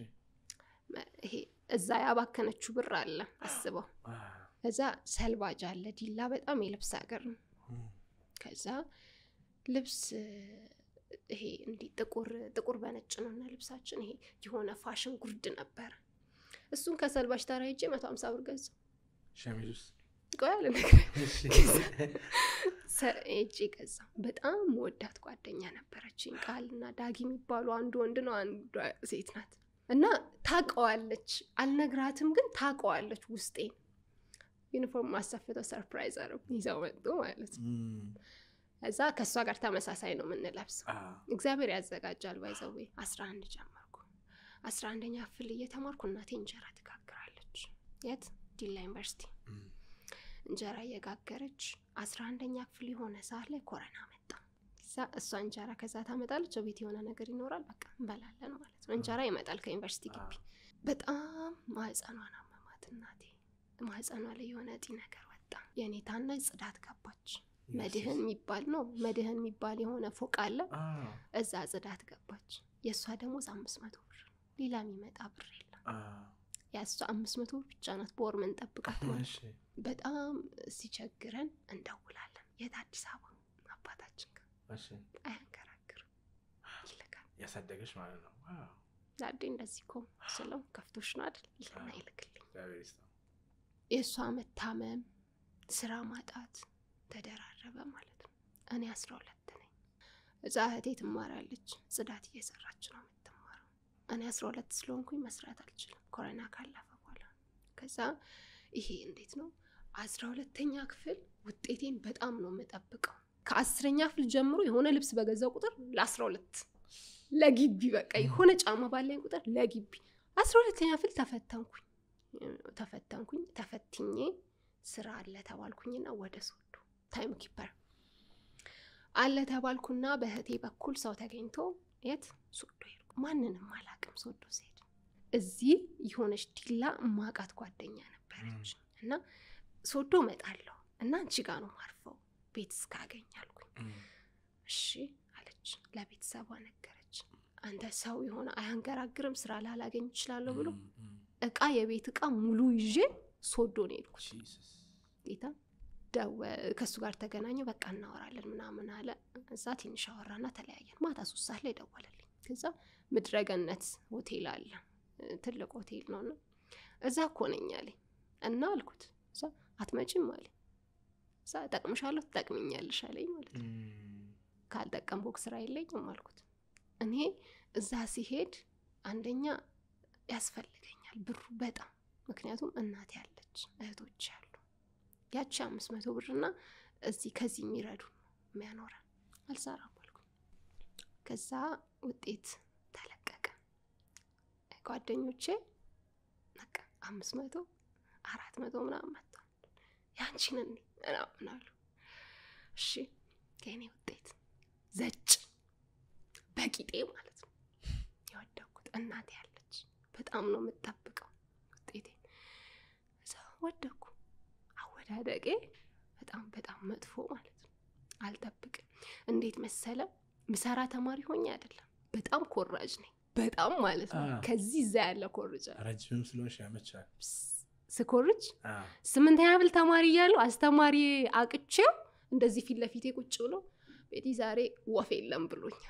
ይሄ እዛ ያባከነችው ብር አለ አስበው። ከዛ ሰልባጅ አለ ዲላ በጣም የልብስ ሀገር ነው። ከዛ ልብስ ይሄ እንዲህ ጥቁር ጥቁር በነጭ ነው እና ልብሳችን ይሄ የሆነ ፋሽን ጉርድ ነበረ። እሱን ከሰልባጅ ተራ ሄጄ መቶ ሀምሳ ብር ገዛው። ሸሚዝ ውስጥ ቆይ ሄጄ ገዛው። በጣም ምወዳት ጓደኛ ነበረችኝ። ቃልና ዳጊ የሚባሉ አንዱ ወንድ ነው፣ አንዷ ሴት ናት። እና ታውቀዋለች፣ አልነግራትም ግን ታውቀዋለች ውስጤን። ዩኒፎርም ማሰፍተው surprise አረጉ ይዘው መጡ ማለት ነው። እዛ ከእሷ ጋር ተመሳሳይ ነው የምንለብሰው። እግዚአብሔር ያዘጋጃል። by the way አስራ አንድ ጀመርኩ። አስራ አንደኛ ክፍል እየተማርኩ እናቴ እንጀራ ትጋግራለች። የት ዲላ ዩኒቨርሲቲ እንጀራ እየጋገረች አስራ አንደኛ ክፍል የሆነ ሰዓት ላይ ኮረና መጣ። እዛ እሷ እንጀራ ከዛ ታመጣለች፣ ቤት የሆነ ነገር ይኖራል፣ በቃ እንበላለን ማለት ነው። እንጀራ ይመጣል ከዩኒቨርሲቲ ግቢ። በጣም ማህፀኗን አመማት እናቴ። ማህፀኗ ላይ የሆነ እጢ ነገር ወጣ። የእኔ ታናሽ ጽዳት ገባች። መድህን የሚባል ነው መድህን የሚባል የሆነ ፎቅ አለ። እዛ ጽዳት ገባች። የእሷ ደሞዝ አምስት መቶ ብር ነው። ሌላ የሚመጣ ብር የለም። የእሷ አምስት መቶ ብር ብቻ ናት በወር ምንጠብቃት ማለት በጣም ሲቸግረን እንደውላለን። የት አዲስ አበባ አባታችን ጋር አያንከራክርም፣ ይልካል። ያሳደገች ማለት ነው። ዛዴ እንደዚህ እኮ ስለው ከፍቶሽ ነው አይደል ይልና ይልክልኝ። የእሷ መታመም ስራ ማጣት ተደራረበ ማለት ነው። እኔ አስራ ሁለት ነኝ። እዛ እህቴ ትማራለች፣ ጽዳት እየሰራች ነው እኔ አስራ ሁለት ስለሆንኩኝ መስራት አልችልም፣ ኮረና ካለፈ በኋላ። ከዛ ይሄ እንዴት ነው? አስራ ሁለተኛ ክፍል ውጤቴን በጣም ነው የምጠብቀው። ከአስረኛ ክፍል ጀምሮ የሆነ ልብስ በገዛው ቁጥር ለአስራ ሁለት ለግቢ በቃ የሆነ ጫማ ባለኝ ቁጥር ለግቢ አስራ ሁለተኛ ክፍል ተፈተንኩኝ። ተፈተንኩኝ። ተፈትኜ ስራ አለ ተባልኩኝና ወደ ሶዶ time keeper አለ ተባልኩና በእህቴ በኩል ሰው ተገኝቶ የት? ሶዶ ማንንም አላቅም። ሶዶ ስሄድ እዚህ የሆነች ዲላ ማቃት ጓደኛ ነበረች እና ሶዶ እመጣለሁ እና አንቺ ጋ ነው ማርፈው ቤት እስካገኝ አልኩኝ። እሺ አለች። ለቤተሰቧ ነገረች። አንተ ሰው የሆነ አያንገራግርም ስራ ላላገኝ እችላለሁ ብሎ እቃ የቤት እቃ ሙሉ ይዤ ሶዶ ነው የሄድኩት። ጌታ ደወ ከእሱ ጋር ተገናኘ። በቃ እናወራለን ምናምን አለ። እዛ ትንሽ አወራና ተለያየን። ማታ ሶስት ሰዓት ላይ ደወለልኝ። ከዛ ምድረገነት ሆቴል አለ ትልቅ ሆቴል ነው እና እዛ እኮ ነኝ አለኝ እና አልኩት። እዛ አትመጭም አለኝ። እዛ እጠቅምሻለሁ ትጠቅምኛለሽ አለኝ ማለት ነው። ካልጠቀምኩ ስራ የለኝም አልኩት። እኔ እዛ ሲሄድ አንደኛ ያስፈልገኛል ብሩ በጣም ምክንያቱም እናቴ ያለች እህቶች ያሉ ያቺ አምስት መቶ ብርና እዚህ ከዚህ የሚረዱ የሚያኖረን አልሰራም አልኩ። ከዛ ውጤት ተለቀቀ። ጓደኞቼ በቃ አምስት መቶ አራት መቶ ምናምን መጥቷል። ያንቺን እኔ ምናምን አሉ። እሺ ከእኔ ውጤት ዘጭ በቂጤ ማለት ነው የወደኩት። እናቴ ያለች በጣም ነው የምጠብቀው ውጤቴ። እዛ ወደኩ። አወዳደቄ በጣም በጣም መጥፎ ማለት ነው። አልጠብቅም። እንዴት መሰለ ምሰራ ተማሪ ሆኜ አይደለም፣ በጣም ኮራጅ ነኝ። በጣም ማለት ነው። ከዚህ እዛ ያለ ኮርጃ ረጅምም ስለሆንሽ ያመቻል። ስኮርጅ ስምንተኛ ብል ተማሪ እያለሁ አስተማሪ አቅቼው እንደዚህ ፊት ለፊቴ ቁጭ ብሎ ቤቲ ዛሬ ወፍ የለም ብሎኛል።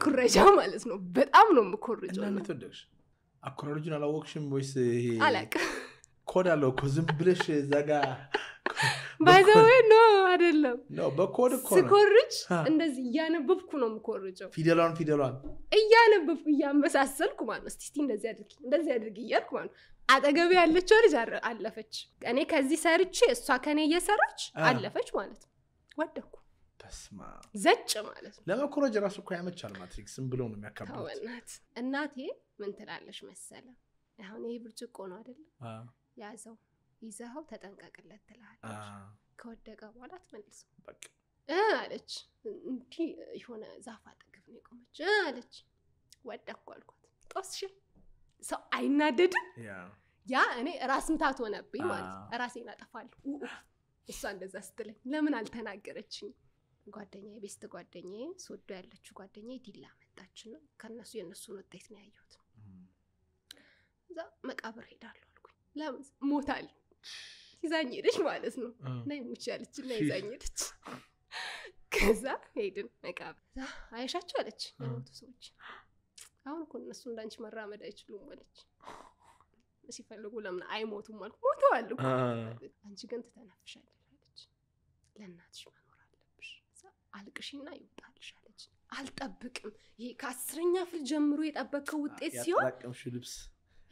ኩረጃ ማለት ነው። በጣም ነው የምኮርጀው። እንዴት ወደቅሽ? አኮራረጁን አላወቅሽም ወይስ ይሄ አላቅም ኮድ አለው እኮ ዝም ብለሽ እዛ ጋ by the way no አይደለም። ነው በኮድ ስኮርጅ እንደዚህ እያነበብኩ ነው የምኮርጀው። ፊደሏን ፊደሏን እያነበብኩ እያመሳሰልኩ ማለት ነው። እስቲ እንደዚህ አድርጊ እንደዚህ አድርጊ እያልኩ ማለት ነው። አጠገቤ ያለችው ልጅ አለፈች። እኔ ከዚህ ሰርቼ እሷ ከኔ እየሰራች አለፈች ማለት ነው። ወደኩ በስማ ዘጭ ማለት ነው። ለመኮረጅ ራሱ እኮ ያመቻል። ማትሪክስ ዝም ብለው ነው ተወናት እናቴ ምን ትላለች መሰለ፣ አሁን ይህ ብርጭቆ ነው አይደለም፣ አ፣ ያዘው ይዘኸው ተጠንቀቅለት ትላለች። ከወደቀ በኋላ ትመልሰው አለች። እንዲህ የሆነ ዛፍ አጠገብ ነው የቆመች እ አለች። ወደኩ አልኳት። ጦስሽ ሰው አይናደድም። ያ እኔ ራስ ምታት ሆነብኝ ማለት ነው። ራሴን አጠፋለሁ። እሷ እንደዛ ስትለኝ ለምን አልተናገረችኝ? ጓደኛዬ ቤስት ጓደኛዬ ሶዶ ያለችው ጓደኛዬ ዲላ መጣችና ከነሱ የእነሱን ውጤት ነው ያየሁት። እዛ መቃብር ሄዳለሁ አልኩኝ። ለምን ሞታለሁ ይዛኝ ሄደች ማለት ነው። እና ይሙች ያለች እና ይዛኝ ሄደች። ከዛ ሄድን መቃብር። እዛ አየሻቸው አለች የሞቱ ሰዎች። አሁን እኮ እነሱ እንዳንቺ መራመድ አይችሉም አለች። ሲፈልጉ ለምን አይሞቱም አልኩ። ሞተዋል እኮ አንቺ ግን ትተነፍሻለሽ አለች። ለእናትሽ መኖር አለብሽ። አልቅሽና ይውጣልሽ አለች። አልጠብቅም። ይሄ ከአስረኛ ክፍል ጀምሮ የጠበቅከው ውጤት ሲሆን ልብስ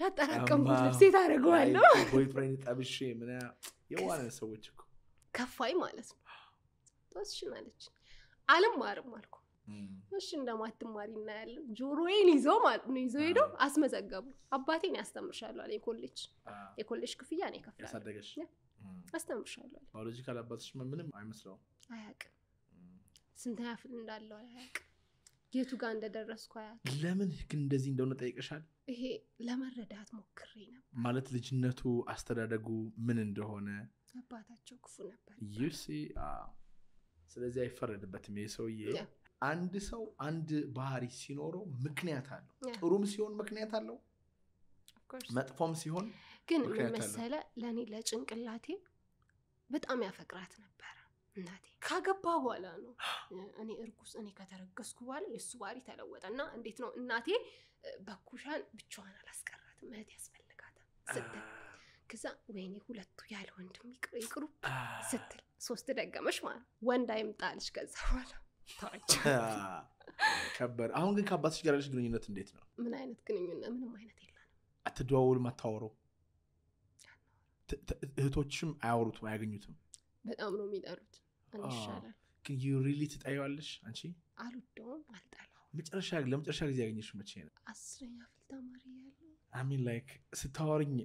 ያጠራቀምኩት ልብሴ ታደርገዋለሁ። ቦይፍሬንድ ጠብሼ ምን የዋነ ሰዎች እኮ ከፋይ ማለት ነው። ተወስሽን አለች። አልማርም አልኩ። እሺ እንደማትማሪ እናያለን። ጆሮዬን ይዘው ማለት ነው ይዘው ሄደው አስመዘገቡ። አባቴን ያስተምርሻለሁ አለኝ። ኮሌጅ የኮሌጅ ክፍያ ነው ያ። አስተምርሻለሁ biological አባትሽ ምንም አይመስለውም። አያውቅም። ስንተኛ ክፍል እንዳለው አያውቅም። የቱ ጋር እንደደረስኩ አያውቅም። ለምን ግን እንደዚህ እንደሆነ ጠይቀሻል? ይሄ ለመረዳት ሞክሬ ነበር። ማለት ልጅነቱ አስተዳደጉ ምን እንደሆነ አባታቸው ክፉ ነበር። ዩሲ ስለዚህ አይፈረድበትም። ይህ ሰውዬ አንድ ሰው አንድ ባህሪ ሲኖረው ምክንያት አለው። ጥሩም ሲሆን ምክንያት አለው፣ መጥፎም ሲሆን ግን ምን መሰለ ለእኔ ለጭንቅላቴ በጣም ያፈቅራት ነበረ እናቴ። ካገባ በኋላ ነው እኔ እርጉዝ እኔ ከተረገዝኩ በኋላ የእሱ ባህሪ ተለወጠ እና እንዴት ነው እናቴ በኩሻን ብቻዋን አላስቀራትም፣ እህት ያስፈልጋታል ስትል ከዛ ወይኔ ሁለቱ ያለ ወንድም ይቅሩ ስትል ሶስት ደገመች ማለት ወንድ አይምጣልሽ ከዛ በኋላ ከበር አሁን ግን ከአባትሽ ጋር ያለሽ ግንኙነት እንዴት ነው? ምን አይነት ግንኙነት? ምንም አይነት የለንም። አትደዋውልም? አታወረው? እህቶችም አያወሩትም አያገኙትም? በጣም ነው የሚጠሉት። ይሻላል really ትጠይዋለሽ አንቺ? አልወደውም፣ አልጠላውም። መጨረሻ ለመጨረሻ ጊዜ ያገኘሽው መቼ ነው? አስረኛ ክፍል ተማሪ ያለው I mean like ስታወርኝ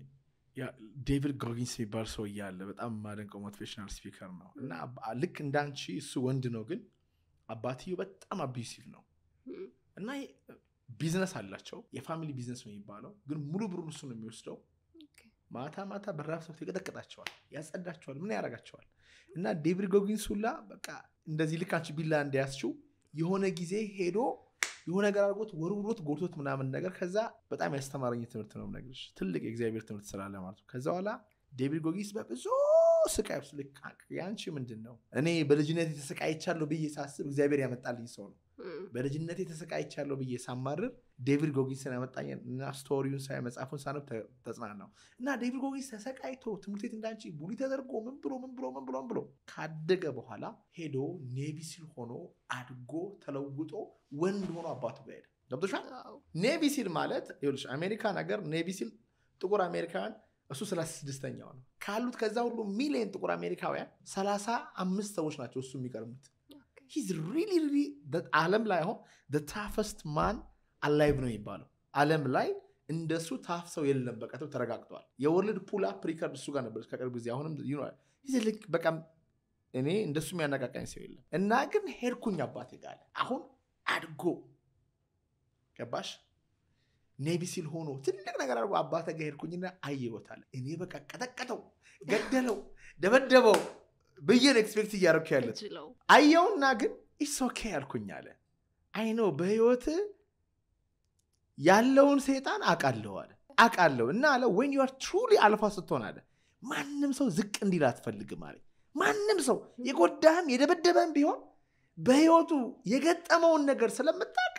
ዴቪድ ጎጊንስ የሚባል ሰው እያለ በጣም የማደንቀው motivational speaker ነው እና ልክ እንዳንቺ እሱ ወንድ ነው፣ ግን አባትየው በጣም abusive ነው እና ቢዝነስ አላቸው። የ family business ነው የሚባለው፣ ግን ሙሉ ብሩን እሱ ነው የሚወስደው። ማታ ማታ በራፍ ሰው ይቀጠቅጣቸዋል፣ ያጸዳቸዋል፣ ምን ያደርጋቸዋል። እና ዴቪድ ጎጊንስ ሁላ በቃ እንደዚህ ልክ አንቺ ቢላ እንደያዝችው የሆነ ጊዜ ሄዶ የሆነ ነገር አድርጎት ወርውሮት ጎርቶት ምናምን ነገር ከዛ በጣም ያስተማረኝ ትምህርት ነው የምነግርሽ። ትልቅ የእግዚአብሔር ትምህርት ስላለ ማለት ነው። ከዛ በኋላ ዴቪድ ጎጊንስ በብዙ ስቃይ ውስጥ ልክ የአንቺ ምንድን ነው እኔ በልጅነት የተሰቃይቻለሁ ብዬ ሳስብ እግዚአብሔር ያመጣልኝ ሰው ነው። በልጅነት የተሰቃይቻለሁ ብዬ ሳማርር ዴቪድ ጎጊንስን ያመጣኝ እና story ውን ሳይ መጽሐፉን ሳነብ ተጽናናሁ እና ዴቪድ ጎጊንስ ተሰቃይቶ ትምህርት ቤት እንዳንቺ bully ተደርጎ ምን ብሎ ምን ብሎ ምን ብሎ ምን ብሎ ካደገ በኋላ ሄዶ Navy SEAL ሆኖ አድጎ ተለውጦ ወንድ ሆኖ አባቱ ጋር ሄደ። ገብቶሻል? Navy SEAL ማለት ይኸውልሽ አሜሪካን ሀገር Navy SEAL ጥቁር አሜሪካውያን እሱ ሰላሳ ስድስተኛው ነው ካሉት ከዛ ሁሉ ሚሊዮን ጥቁር አሜሪካውያን ሰላሳ አምስት ሰዎች ናቸው እሱ የሚቀድሙት he's really really ዓለም ላይ አሁን toughest man alive ነው የሚባለው። ዓለም ላይ እንደሱ tough ሰው የለም። በቃ ተው ተረጋግጧል የ world pull up record እሱ ጋር ነበረች ከቅርብ ጊዜ። አሁንም ይኖራል ልክ እኔ እንደሱ የሚያነቃቃኝ ሰው የለም። እና ግን ሄድኩኝ አባቴ ጋር አሁን አድጎ ገባሽ? Navy SEAL ሆኖ ትልቅ ነገር አድርጎ አባቱ ጋር ሄድኩኝና አየወታል እኔ በቃ ቀጠቀጠው ገደለው ደበደበው ብዬ ነው expect እያደረኩ ያለሁት አየውና ግን okay ያልኩኝ አለ። I know በህይወት ያለውን ሰይጣን አውቃለሁ አለ። አውቃለሁ እና አለ። when you are truly alpha ስትሆን አለ። ማንም ሰው ዝቅ እንዲል አትፈልግም አለ። ማንም ሰው የጎዳህም የደበደበም ቢሆን በህይወቱ የገጠመውን ነገር ስለምታውቅ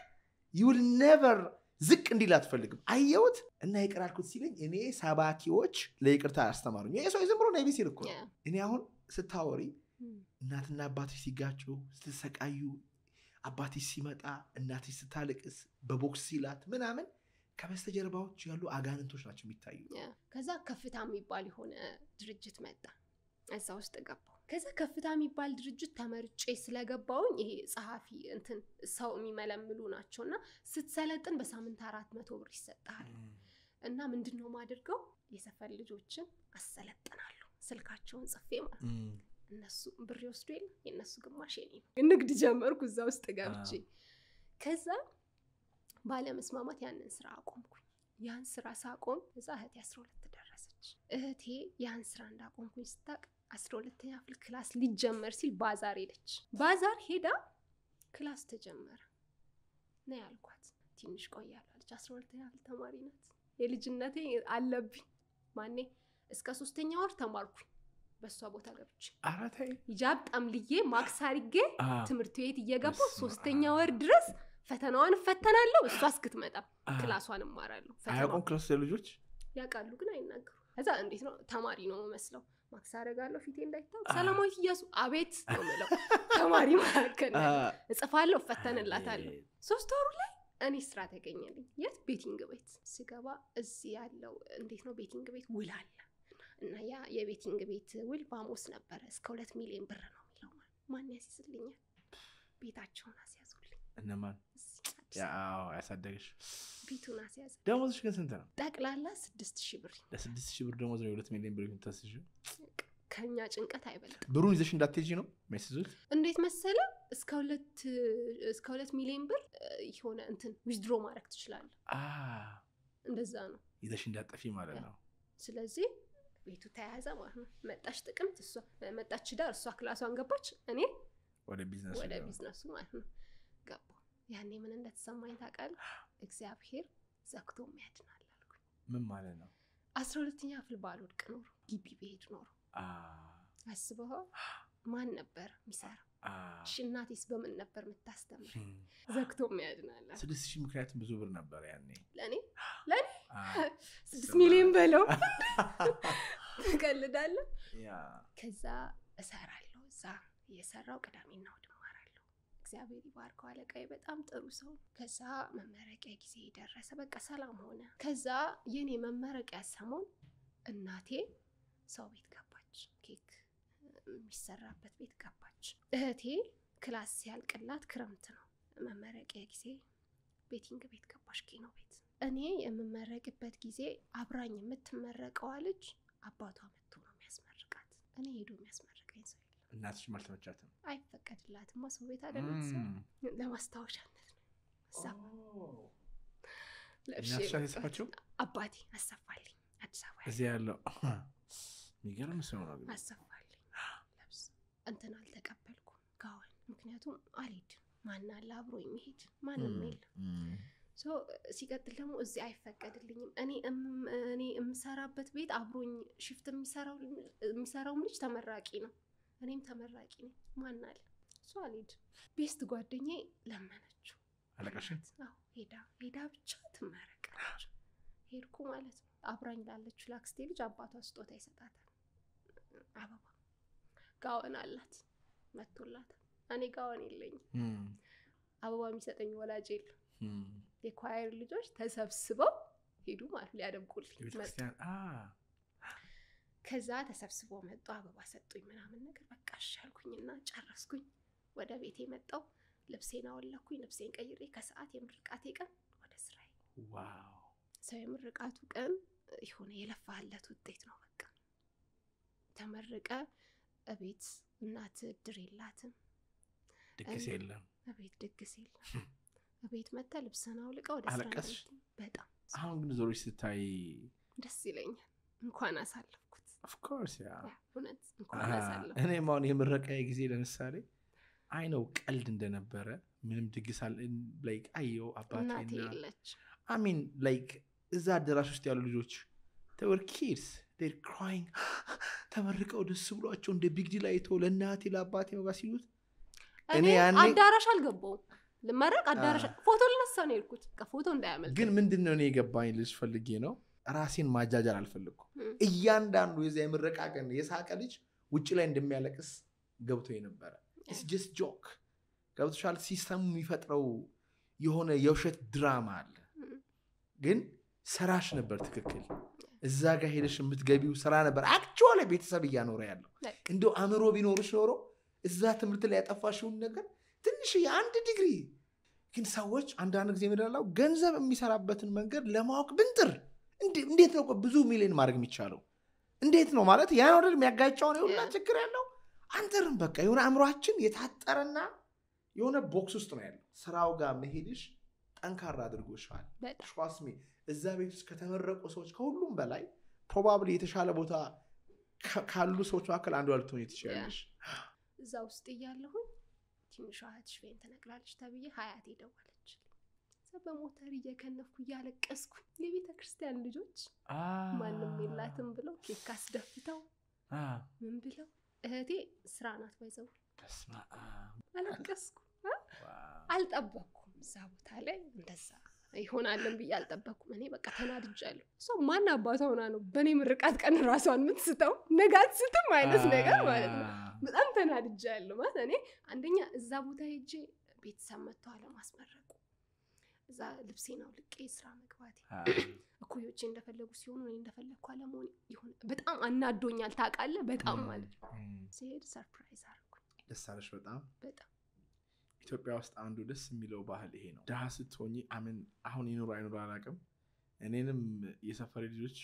you'll never ዝቅ እንዲል አትፈልግም አየሁት እና ይቅር አልኩት ሲለኝ እኔ ሰባኪዎች ለይቅርታ አስተማሩኝ። ይሄ ሰው ዝም ብሎ Navy SEAL እኮ እኔ አሁን ስታወሪ እናትና አባትሽ ሲጋጩ ስትሰቃዩ አባትሽ ሲመጣ እናትሽ ስታለቅስ በቦክስ ሲላት ምናምን ከበስተጀርባዎች ያሉ አጋንንቶች ናቸው የሚታዩ ከዛ ከፍታ የሚባል የሆነ ድርጅት መጣ። እዛ ውስጥ ገባው። ከዛ ከፍታ የሚባል ድርጅት ተመርጬ ስለገባውኝ ይሄ ጸሐፊ እንትን ሰው የሚመለምሉ ናቸው እና ስትሰለጥን በሳምንት አራት መቶ ብር ይሰጥሃል። እና ምንድን ነው ማድርገው የሰፈር ልጆችን አሰለጥናለሁ ስልካቸውን ጽፌ ማለት ነው። እነሱ ብር ይወስዱ የለ የእነሱ ግማሽ የኔ ነው። ንግድ ጀመርኩ እዛ ውስጥ ገብቼ። ከዛ ባለመስማማት ያንን ስራ አቆምኩኝ። ያን ስራ ሳቆም እዛ እህቴ አስራ ሁለት ደረሰች። እህቴ ያን ስራ እንዳቆምኩኝ ስታቅ አስራ ሁለተኛ ክፍል class ሊጀመር ሲል ባዛር ሄደች። ባዛር ሄዳ class ተጀመረ ና ያልኳት ትንሽ ቆያለሁ አለች። አስራ ሁለተኛ ክፍል ተማሪ ናት። የልጅነቴ አለብኝ። ያኔ እስከ ሶስተኛ ወር ተማርኩኝ በእሷ ቦታ ገብቼ ሂጃብ ጠምልዬ ማክስ ትምህርት ቤት እየገባሁ ሶስተኛ ወር ድረስ ፈተናዋን እፈተናለሁ። እሷ እስክትመጣ ክላሷን እማራለሁ። አያውቁም class ልጆች ያውቃሉ ግን አይናገሩ። ከዛ እንዴት ነው ተማሪ ነው መስለው ማክስ አደርጋለሁ ፊቴ እንዳይታወቅ። አ። ሰላማዊት እያሱ አቤት ነው የምለው ተማሪ መካከል እጽፋለሁ፣ እፈተንላታለሁ። ሶስት ወሩ ላይ እኔ ስራ ተገኘልኝ። የት betting ቤት ስገባ እዚህ ያለው እንዴት ነው betting ቤት ውል አለ እና ያ የ betting ቤት ውል ባሞስ ነበረ እስከ ሁለት ሚሊዮን ብር ነው የሚለው። ማን ያስይዝልኛል? ቤታቸውን አስያዙልኝ። እነማን ያሳደገሽ ቤቱን አስያዘ። ደሞዝሽ ግን ስንት ነው? ጠቅላላ ስድስት ሺህ ብር ለስድስት ሺህ ብር ደሞዝ ነው የሁለት ሚሊዮን ብር የምታስይዥ? ከኛ ጭንቀት አይበልጥም። ብሩን ይዘሽ እንዳትሄጂ ነው የሚያስይዙት? እንዴት መሰለ እስከ ሁለት ሚሊዮን ብር የሆነ እንትን withdraw ማድረግ ትችላለህ። አ፣ እንደዛ ነው። ይዘሽ እንዳትጠፊ ማለት ነው። ስለዚህ ቤቱ ተያያዘ ማለት ነው። መጣች ጥቅምት እሷ መጣች ዳር እሷ ክላሷን ገባች፣ እኔ ወደ ቢዝነስ ወደ ቢዝነሱ ማለት ነው ገባሁ። ያኔ ምን እንደተሰማኝ ታውቃለህ? እግዚአብሔር ዘግቶም ያድናል አልኩኝ። ምን ማለት ነው? አስራ ሁለተኛ ክፍል ባልወድቅ ኖሮ ግቢ ብሄድ ኖሮ አስበኸው ማን ነበር የሚሰራ? እሺ እናቴስ በምን ነበር የምታስተምር? ዘግቶም ያድናል ስድስት ሺህ ምክንያቱም ብዙ ብር ነበር ያኔ። ለእኔ ለእኔ ስድስት ሚሊዮን በለው ትቀልዳለህ። ከዛ እሰራለሁ እዛ እየሰራው ቅዳሜና እሑድ እማራለሁ። እግዚአብሔር ይባርከው አለቃዬ በጣም ጥሩ ሰው። ከዛ መመረቂያ ጊዜ ደረሰ፣ በቃ ሰላም ሆነ። ከዛ የኔ መመረቂያ ሰሞን እናቴ ሰው ቤት ገባች፣ ኬክ የሚሰራበት ቤት ገባች። እህቴ class ሲያልቅላት ክረምት ነው መመረቂያ ጊዜ betting ቤት ገባች፣ ኪኖ ቤት። እኔ የምመረቅበት ጊዜ አብራኝ የምትመረቀዋ ልጅ አባቷ መጥቶ ነው የሚያስመርቃት። እኔ ሄዶ የሚያስመርቀኝ ሰው የለም። እናትሽም አልተመቻትም? አይፈቀድላትማ ሰው ቤት እም። ለማስታወሻነት ነው አልተሰፋችሁም? አባቴ አሰፋልኝ። አዲስ አበባ እዚህ ያለው የሚገርም ሰው ነው አሰፋልኝ ለብስ እንትን አልተቀበልኩም ጋውን፣ ምክንያቱም አልሄድም። ማን አለ አብሮ የሚሄድ ማንም የለም። ሲቀጥል ደግሞ እዚህ አይፈቀድልኝም። እኔ እኔ የምሰራበት ቤት አብሮኝ shift የሚሰራው የሚሰራውም ልጅ ተመራቂ ነው፣ እኔም ተመራቂ ነኝ። ማን አለ እሱ አልሄድም። best ጓደኛዬ ለመነችው? አዎ ሄዳ ሄዳ ብቻ ትመረቃለች። ሄድኩ ማለት ነው። አብራኝ ላለችው ለአክስቴ ልጅ አባቷ ስጦታ ይሰጣታል። አበባ ጋወን አላት መጥቶላታል። እኔ ጋወን የለኝም። አበባ የሚሰጠኝ ወላጅ የለም። የ choir ልጆች ተሰብስበው ሄዱ ማለት ሊያደምቁልኝ ከዛ ተሰብስበው መጡ፣ አበባ ሰጡኝ ምናምን ነገር። በቃ እሺ አልኩኝና ጨረስኩኝ። ወደ ቤቴ መጣው፣ ልብሴን አወለኩኝ፣ ልብሴን ቀይሬ ከሰዓት የምርቃቴ ቀን ወደ ስራዬ። ዋው! ሰው የምርቃቱ ቀን የሆነ የለፋለት ውጤት ነው። በቃ ተመርቀ እቤት እናት እድር የላትም፣ ድግስ የለም። እቤት ድግስ የለም። እቤት መታ ልብስን አውልቀ ወደ አለቀስሽ? በጣም አሁን ግን ዞሮች ስታይ ደስ ይለኛል። እንኳን አሳለፍኩት። ኦፍኮርስ ያ እውነት እንኳን አሳለፍኩት። እኔም አሁን የምረቃ ጊዜ ለምሳሌ አይ ነው ቀልድ እንደነበረ ምንም ድግስ ላይክ አየው አባቴና አሚን ላይክ እዛ አዳራሽ ውስጥ ያሉ ልጆች ተወር ኪድስ ር ክራይንግ ተመርቀው ደስ ብሏቸው እንደ ቢግ ዲል አይተው ለእናቴ ለአባቴ መባ ሲሉት እኔ አዳራሽ አልገባውም። ልመረቅ? አዳራሽ ፎቶ ልነሳ ነው የሄድኩት። ከፎቶ እንዳያመልጥ። ግን ምንድን ነው እኔ የገባኝ ልጅ ፈልጌ ነው? ራሴን ማጃጃል አልፈለግኩም እም። እያንዳንዱ የዛ የምረቃ ቀን የሳቀ ልጅ ውጭ ላይ እንደሚያለቅስ ገብቶ ነበረ። just joke ገብቶሻል? ሲስተሙ የሚፈጥረው የሆነ የውሸት ድራማ አለ። ግን ስራሽ ነበር ትክክል። እዛ ጋር ሄደሽ የምትገቢው ስራ ነበር። actually ቤተሰብ እያኖረ ያለው። እንዲሁ አእምሮ ቢኖርሽ ኖሮ እዛ ትምህርት ላይ ያጠፋሽውን ነገር ትንሽ የአንድ ዲግሪ። ግን ሰዎች አንዳንድ ጊዜ ምንላው ገንዘብ የሚሰራበትን መንገድ ለማወቅ ብንጥር። እንዴ- እንዴት ነው ብዙ ሚሊዮን ማድረግ የሚቻለው? እንዴት ነው ማለት ያን ወደድ የሚያጋጫውን የሁላ ችግር ያለው አንጥርም በቃ። የሆነ አእምሯችን የታጠረና የሆነ box ውስጥ ነው ያለው። ስራው ጋር መሄድሽ ጠንካራ አድርጎሻል። trust me እዛ ቤት ውስጥ ከተመረቁ ሰዎች ከሁሉም በላይ probably የተሻለ ቦታ ካሉ ሰዎች መካከል አንዷ ልትሆኝ ትችላለሽ እዛ ውስጥ እያለሁኝ ትንሿ እህትሽ faint ነቅላለች ተብዬ አያቴ ደወለች። በሞተር እየከነፍኩ እያለቀስኩኝ የቤተ ክርስቲያን ልጆች ማንም የላትም ብለው ኬክ አስደፍተው ምን ብለው እህቴ ስራ ናት ባይዘው አለቀስኩ። አልጠበቅኩም እዛ ቦታ ላይ እንደዛ ይሆናለን ብዬ አልጠበቅኩም። እኔ በቃ ተናድጃለሁ። እሷ ማን አባቷ ሆና ነው በእኔ ምርቃት ቀን ራሷን የምትስተው? ነገ አትስትም አይነት ነገር ማለት ነው። በጣም ተናድጃለሁ። ማለት እኔ አንደኛ እዛ ቦታ ሄጄ ቤተሰብ መጥቶ አለማስመረቁ፣ እዛ ልብሴን አውልቄ ስራ መግባቴ፣ እኩዮቼ እንደፈለጉ ሲሆኑ እኔ እንደፈለግኩ አለመሆን ይሆን በጣም አናዶኛል። ታውቃለህ? በጣም ማለት ነው። ሲሄድ surprise አደረኩኝ። ደስ አለሽ በጣም በጣም ኢትዮጵያ ውስጥ አንዱ ደስ የሚለው ባህል ይሄ ነው። ድሃ ስትሆኚ I mean አሁን ይኑሩ አይኑሩ አላውቅም። እኔንም የሰፈሬ ልጆች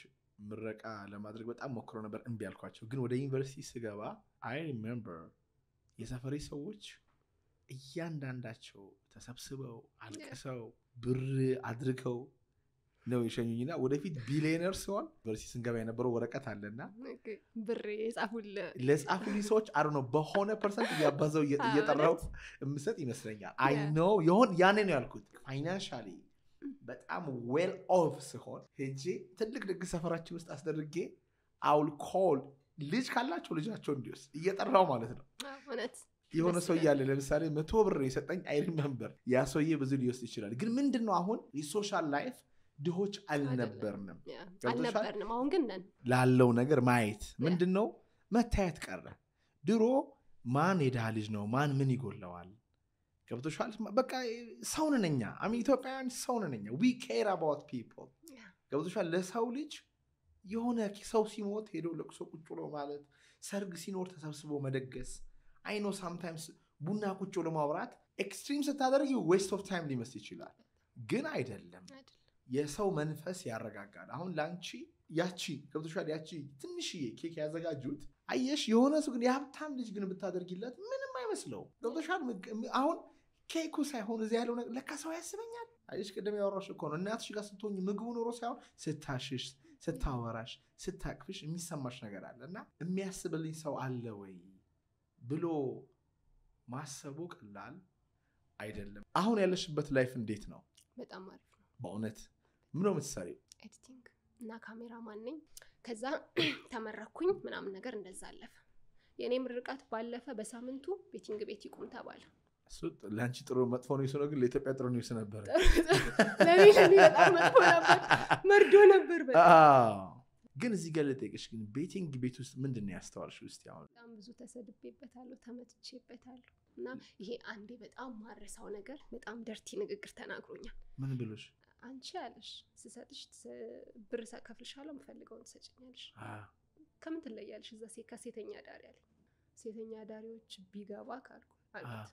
ምረቃ ለማድረግ በጣም ሞክረው ነበር፣ እምቢ አልኳቸው። ግን ወደ ዩኒቨርሲቲ ስገባ I remember የሰፈሬ ሰዎች እያንዳንዳቸው ተሰብስበው አልቅሰው ብር አድርገው ነው የሸኙኝና ወደፊት ቢሊዮነር ሲሆን ዩኒቨርሲቲ ስንገባ የነበረው ወረቀት አለና የጻፉልህ ለጻፉልኝ ሰዎች አሩ ነው በሆነ percent እያባዘው እየጠራው የምሰጥ ይመስለኛል። I know የሆን ያኔ ነው ያልኩት financially በጣም well off ሲሆን ሄጄ ትልቅ ድግስ ሰፈራችን ውስጥ አስደርጌ I will call ልጅ ካላቸው ልጃቸው እንዲወስድ እየጠራው ማለት ነው። እውነት የሆነ ሰው እያለ ለምሳሌ መቶ ብር የሰጠኝ I remember ያ ሰውዬ ብዙ ሊወስድ ይችላል። ግን ምንድን ነው አሁን የ social life ድሆች አልነበርንም አልነበርንም። አሁን ግን ነን። ላለው ነገር ማየት ምንድን ነው መታየት ቀረ። ድሮ ማን የድሃ ልጅ ነው ማን ምን ይጎለዋል ገብቶሻል። በቃ ሰው ነን እኛ ኢትዮጵያውያን ሰው ነን እኛ we care about people ገብቶሻል። ለሰው ልጅ የሆነ ሰው ሲሞት ሄዶ ለቅሶ ቁጭ ብሎ ማለት፣ ሰርግ ሲኖር ተሰብስቦ መደገስ I know sometimes ቡና ቁጭ ብሎ ማውራት extreme ስታደርግ waste of time ሊመስል ይችላል፣ ግን አይደለም። የሰው መንፈስ ያረጋጋል። አሁን ለአንቺ ያቺ ገብቶሻል፣ ያቺ ትንሽዬ ኬክ ያዘጋጁት አየሽ፣ የሆነ ሰው ግን የሀብታም ልጅ ግን ብታደርጊለት ምንም አይመስለው። ገብቶሻል። አሁን ኬኩ ሳይሆን እዚህ ያለው ነገር ለካ ሰው ያስበኛል። አየሽ፣ ቅድም ያወራሽ እኮ ነው። እናትሽ ጋር ስትሆኝ ምግቡ ኖሮ ሳይሆን ስታሽሽ፣ ስታወራሽ፣ ስታቅፍሽ የሚሰማሽ ነገር አለ እና የሚያስብልኝ ሰው አለ ወይ ብሎ ማሰቡ ቀላል አይደለም። አሁን ያለሽበት life እንዴት ነው? በጣም አሪፍ በእውነት ምን ነው የምትሰሪው? editing እና ካሜራማን ነኝ። ከዛ ተመረኩኝ ምናምን ነገር እንደዛ አለፈ። የእኔ ምርቃት ባለፈ በሳምንቱ betting ቤት ይቁም ተባለ። እሱ ለአንቺ ጥሩ መጥፎ news ነው፣ ግን ለኢትዮጵያ ጥሩ news ነበረ። ለእኔ በጣም መጥፎ ነበር፣ መርዶ ነበር በጣም ግን እዚህ ጋር ልጠይቅሽ፣ ግን betting ቤት ውስጥ ምንድን ነው ያስተዋልሽ? ውስጥ አሁን በጣም ብዙ ተሰድቤበታለሁ፣ ተመትቼበታለሁ። እና ይሄ አንዴ በጣም ማረሳው ነገር በጣም ደርቲ ንግግር ተናግሮኛል። ምን ብሎሽ? አንቺ ያለሽ ስሰጥሽ ብር ከፍልሻለሁ፣ የምፈልገውን ትሰጭኛለሽ። ከምን ትለያለሽ? እዛ ከሴተኛ ዳሪ አለኝ። ሴተኛ ዳሪዎች ቢገባ ካልኩ አሉት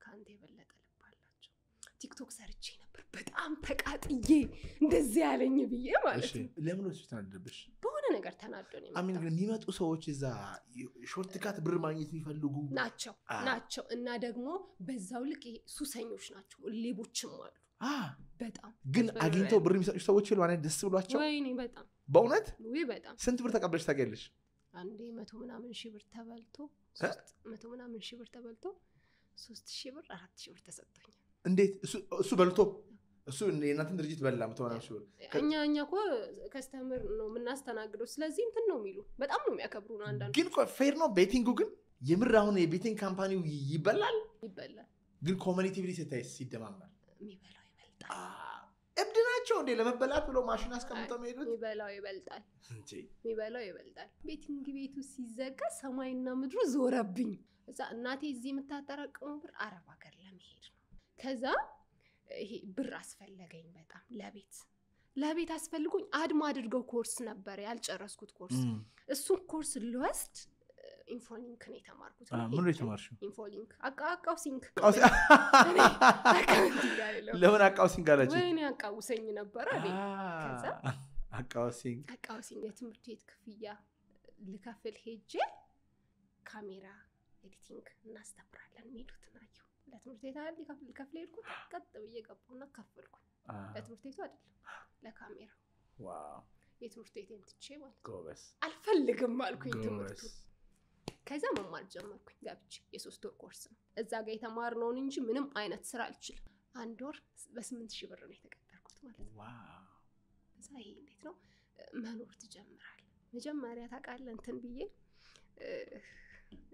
ከአንተ የበለጠ ልብ አላቸው። ቲክቶክ ሰርቼ ነበር በጣም ተቃጥዬ እንደዚህ ያለኝ ብዬ ማለት ነው። ለምን ወስ ተናደደብሽ? በሆነ ነገር ተናዶ ነው አሚን። ግን የሚመጡ ሰዎች እዛ ሾርትካት ብር ማግኘት የሚፈልጉ ናቸው ናቸው እና ደግሞ በዛው ልክ ሱሰኞች ናቸው፣ ሌቦችም አሉ። ግን አግኝተው ብር የሚሰጡሽ ሰዎች ሉ ደስ ብሏቸው ወይኔ በጣም በእውነት በጣም ስንት ብር ተቀብለሽ ታውቂያለሽ? አንዴ መቶ ምናምን ሺህ ብር ተበልቶ መቶ ምናምን ሺህ ብር ተበልቶ ሶስት ሺህ ብር አራት ሺህ ብር ተሰጥቶኛል። እንዴት እሱ በልቶ እሱ የእናንተን ድርጅት በላ መቶ ምናምን ሺህ ብር እኛ እኛ እኮ customer ነው የምናስተናግደው። ስለዚህ እንትን ነው የሚሉ በጣም ነው የሚያከብሩ ነው። አንዳንዱ ግን fair ነው betting ኡ። ግን የምር አሁን የ betting company ው ይበላል ይበላል። ግን cumulatively ስታይ ሲደማመር ይበልጣል። እብድ ናቸው እንዴ ለመበላት ብሎ ማሽን አስቀምጠው መሄዱት። የሚበላው ይበልጣል። የሚበላው ይበልጣል። betting ቤቱ ሲዘጋ ሰማይና ምድሩ ዞረብኝ። እዛ እናቴ እዚህ የምታጠራቅመው ብር አረብ ሀገር ለመሄድ ነው። ከዛ ይሄ ብር አስፈለገኝ በጣም ለቤት ለቤት አስፈልጎኝ አድማ አድርገው ኮርስ ነበር ያልጨረስኩት ኮርስ። እሱን ኮርስ ልወስድ ኢንፎሊንክ ነው የተማርኩት። ምን የተማርሽው? ኢንፎሊንክ አቃቃው ሲንክ ለምን አቃውሲንግ አላችሁ? ወይኔ አቃውሰኝ ነበረ። ከዛ አቃውሲንግ አቃውሲንግ የትምህርት ቤት ክፍያ ልከፍል ሄጄ ካሜራ editing እናስተምራለን የሚሉትን አየሁ። ለትምህርት ቤት አይደል ልከፍል ሄድኩት። ቀጥ ብዬ ገባሁና ከፈልኩኝ። ለትምህርት ቤቱ አይደለም ለካሜራ የትምህርት ቤቴን ትቼ ማለት ጎበዝ። አልፈልግም አልኩኝ ትምህርቱ። ከዛ መማር ጀመርኩኝ ገብቼ። የሶስት ወር ኮርስ ነው። እዛ ጋር የተማርነውን እንጂ ምንም አይነት ስራ አልችልም። አንድ ወር በስምንት ሺህ ብር ነው የተቀጠርኩት ማለት ነው። እዛ ይሄ እንዴት ነው መኖር ትጀምራል። መጀመሪያ ታውቃለህ እንትን ብዬ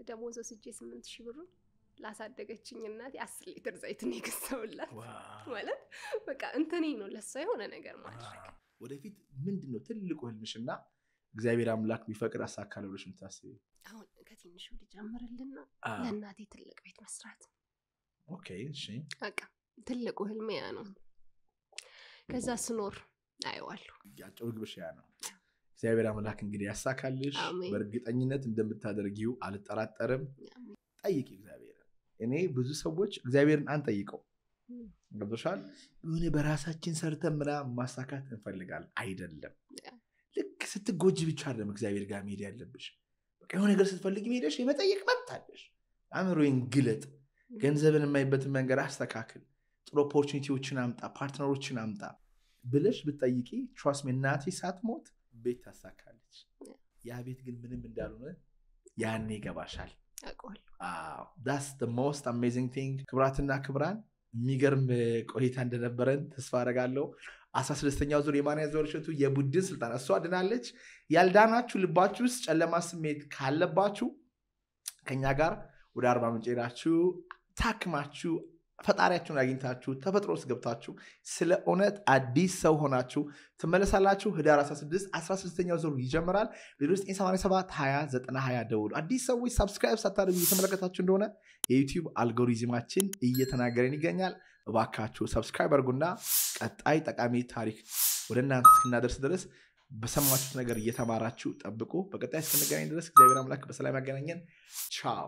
ደሞዝ ወስጄ ስምንት ሺህ ብሩን ላሳደገችኝ እናቴ አስር ሊትር ዘይት ነው የገዛሁላት። ማለት በቃ እንትኔ ነው ለሷ የሆነ ነገር ማድረግ ወደፊት ምንድን ነው ትልቁ ህልምሽና እግዚአብሔር አምላክ ቢፈቅድ አሳካለሁ ብለሽ የምታስቢው? አሁን ከትንሹ ልጀምርልና ለእናቴ ትልቅ ቤት መስራት okay እሺ በቃ ትልቁ ህልሜ ያ ነው። ከዛ ስኖር አየዋለሁ። ያጨው ግብሽ ያ ነው። እግዚአብሔር አምላክ እንግዲህ ያሳካልሽ። በእርግጠኝነት እንደምታደርጊው አልጠራጠርም። ጠይቂ እግዚአብሔር። እኔ ብዙ ሰዎች እግዚአብሔርን አንጠይቀው ገብቶሻል። የሆነ በራሳችን ሰርተን ምናምን ማሳካት እንፈልጋለን። አይደለም። ልክ ስትጎጂ ብቻ አይደለም እግዚአብሔር ጋር መሄድ ያለብሽ። የሆነ ነገር ስትፈልግ ሄደሽ የመጠየቅ መብት አለሽ። አእምሮዬን ግለጥ፣ ገንዘብን የማይበትን መንገድ አስተካክል፣ ጥሩ opportunity ዎችን አምጣ፣ partner ኦችን አምጣ ብለሽ ብትጠይቂ trust me እናቴ ሳትሞት ቤት ታሳካለች። ያ ቤት ግን ምንም እንዳልሆነ ያኔ ይገባሻል። that's most amazing thing። ክብራትና ክብራን የሚገርም ቆይታ እንደነበረን ተስፋ አደርጋለሁ። አስራ ስድስተኛው ዙር የማን ያዘወር እሸቱ የቡድን ስልጠና እሷ ድናለች። ያልዳናችሁ ልባችሁ ውስጥ ጨለማ ስሜት ካለባችሁ ከኛ ጋር ወደ አርባ ምንጭ ሄዳችሁ ታክማችሁ ፈጣሪያችሁን አግኝታችሁ ተፈጥሮ ውስጥ ገብታችሁ ስለ እውነት አዲስ ሰው ሆናችሁ ትመለሳላችሁ። ህዳር 16 16ኛው ዙር ይጀምራል። ሌሎች 987 20 20 ደውሉ። አዲስ ሰዎች subscribe ሳታደርጉ እየተመለከታችሁ እንደሆነ የዩቲዩብ አልጎሪዝማችን እየተናገረን ይገኛል። እባካችሁ subscribe አድርጉና ቀጣይ ጠቃሚ ታሪክ ወደ እናንተ እስክናደርስ ድረስ በሰማችሁት ነገር እየተማራችሁ ጠብቁ። በቀጣይ እስክንገናኝ ድረስ እግዚአብሔር አምላክ በሰላም ያገናኘን። ቻው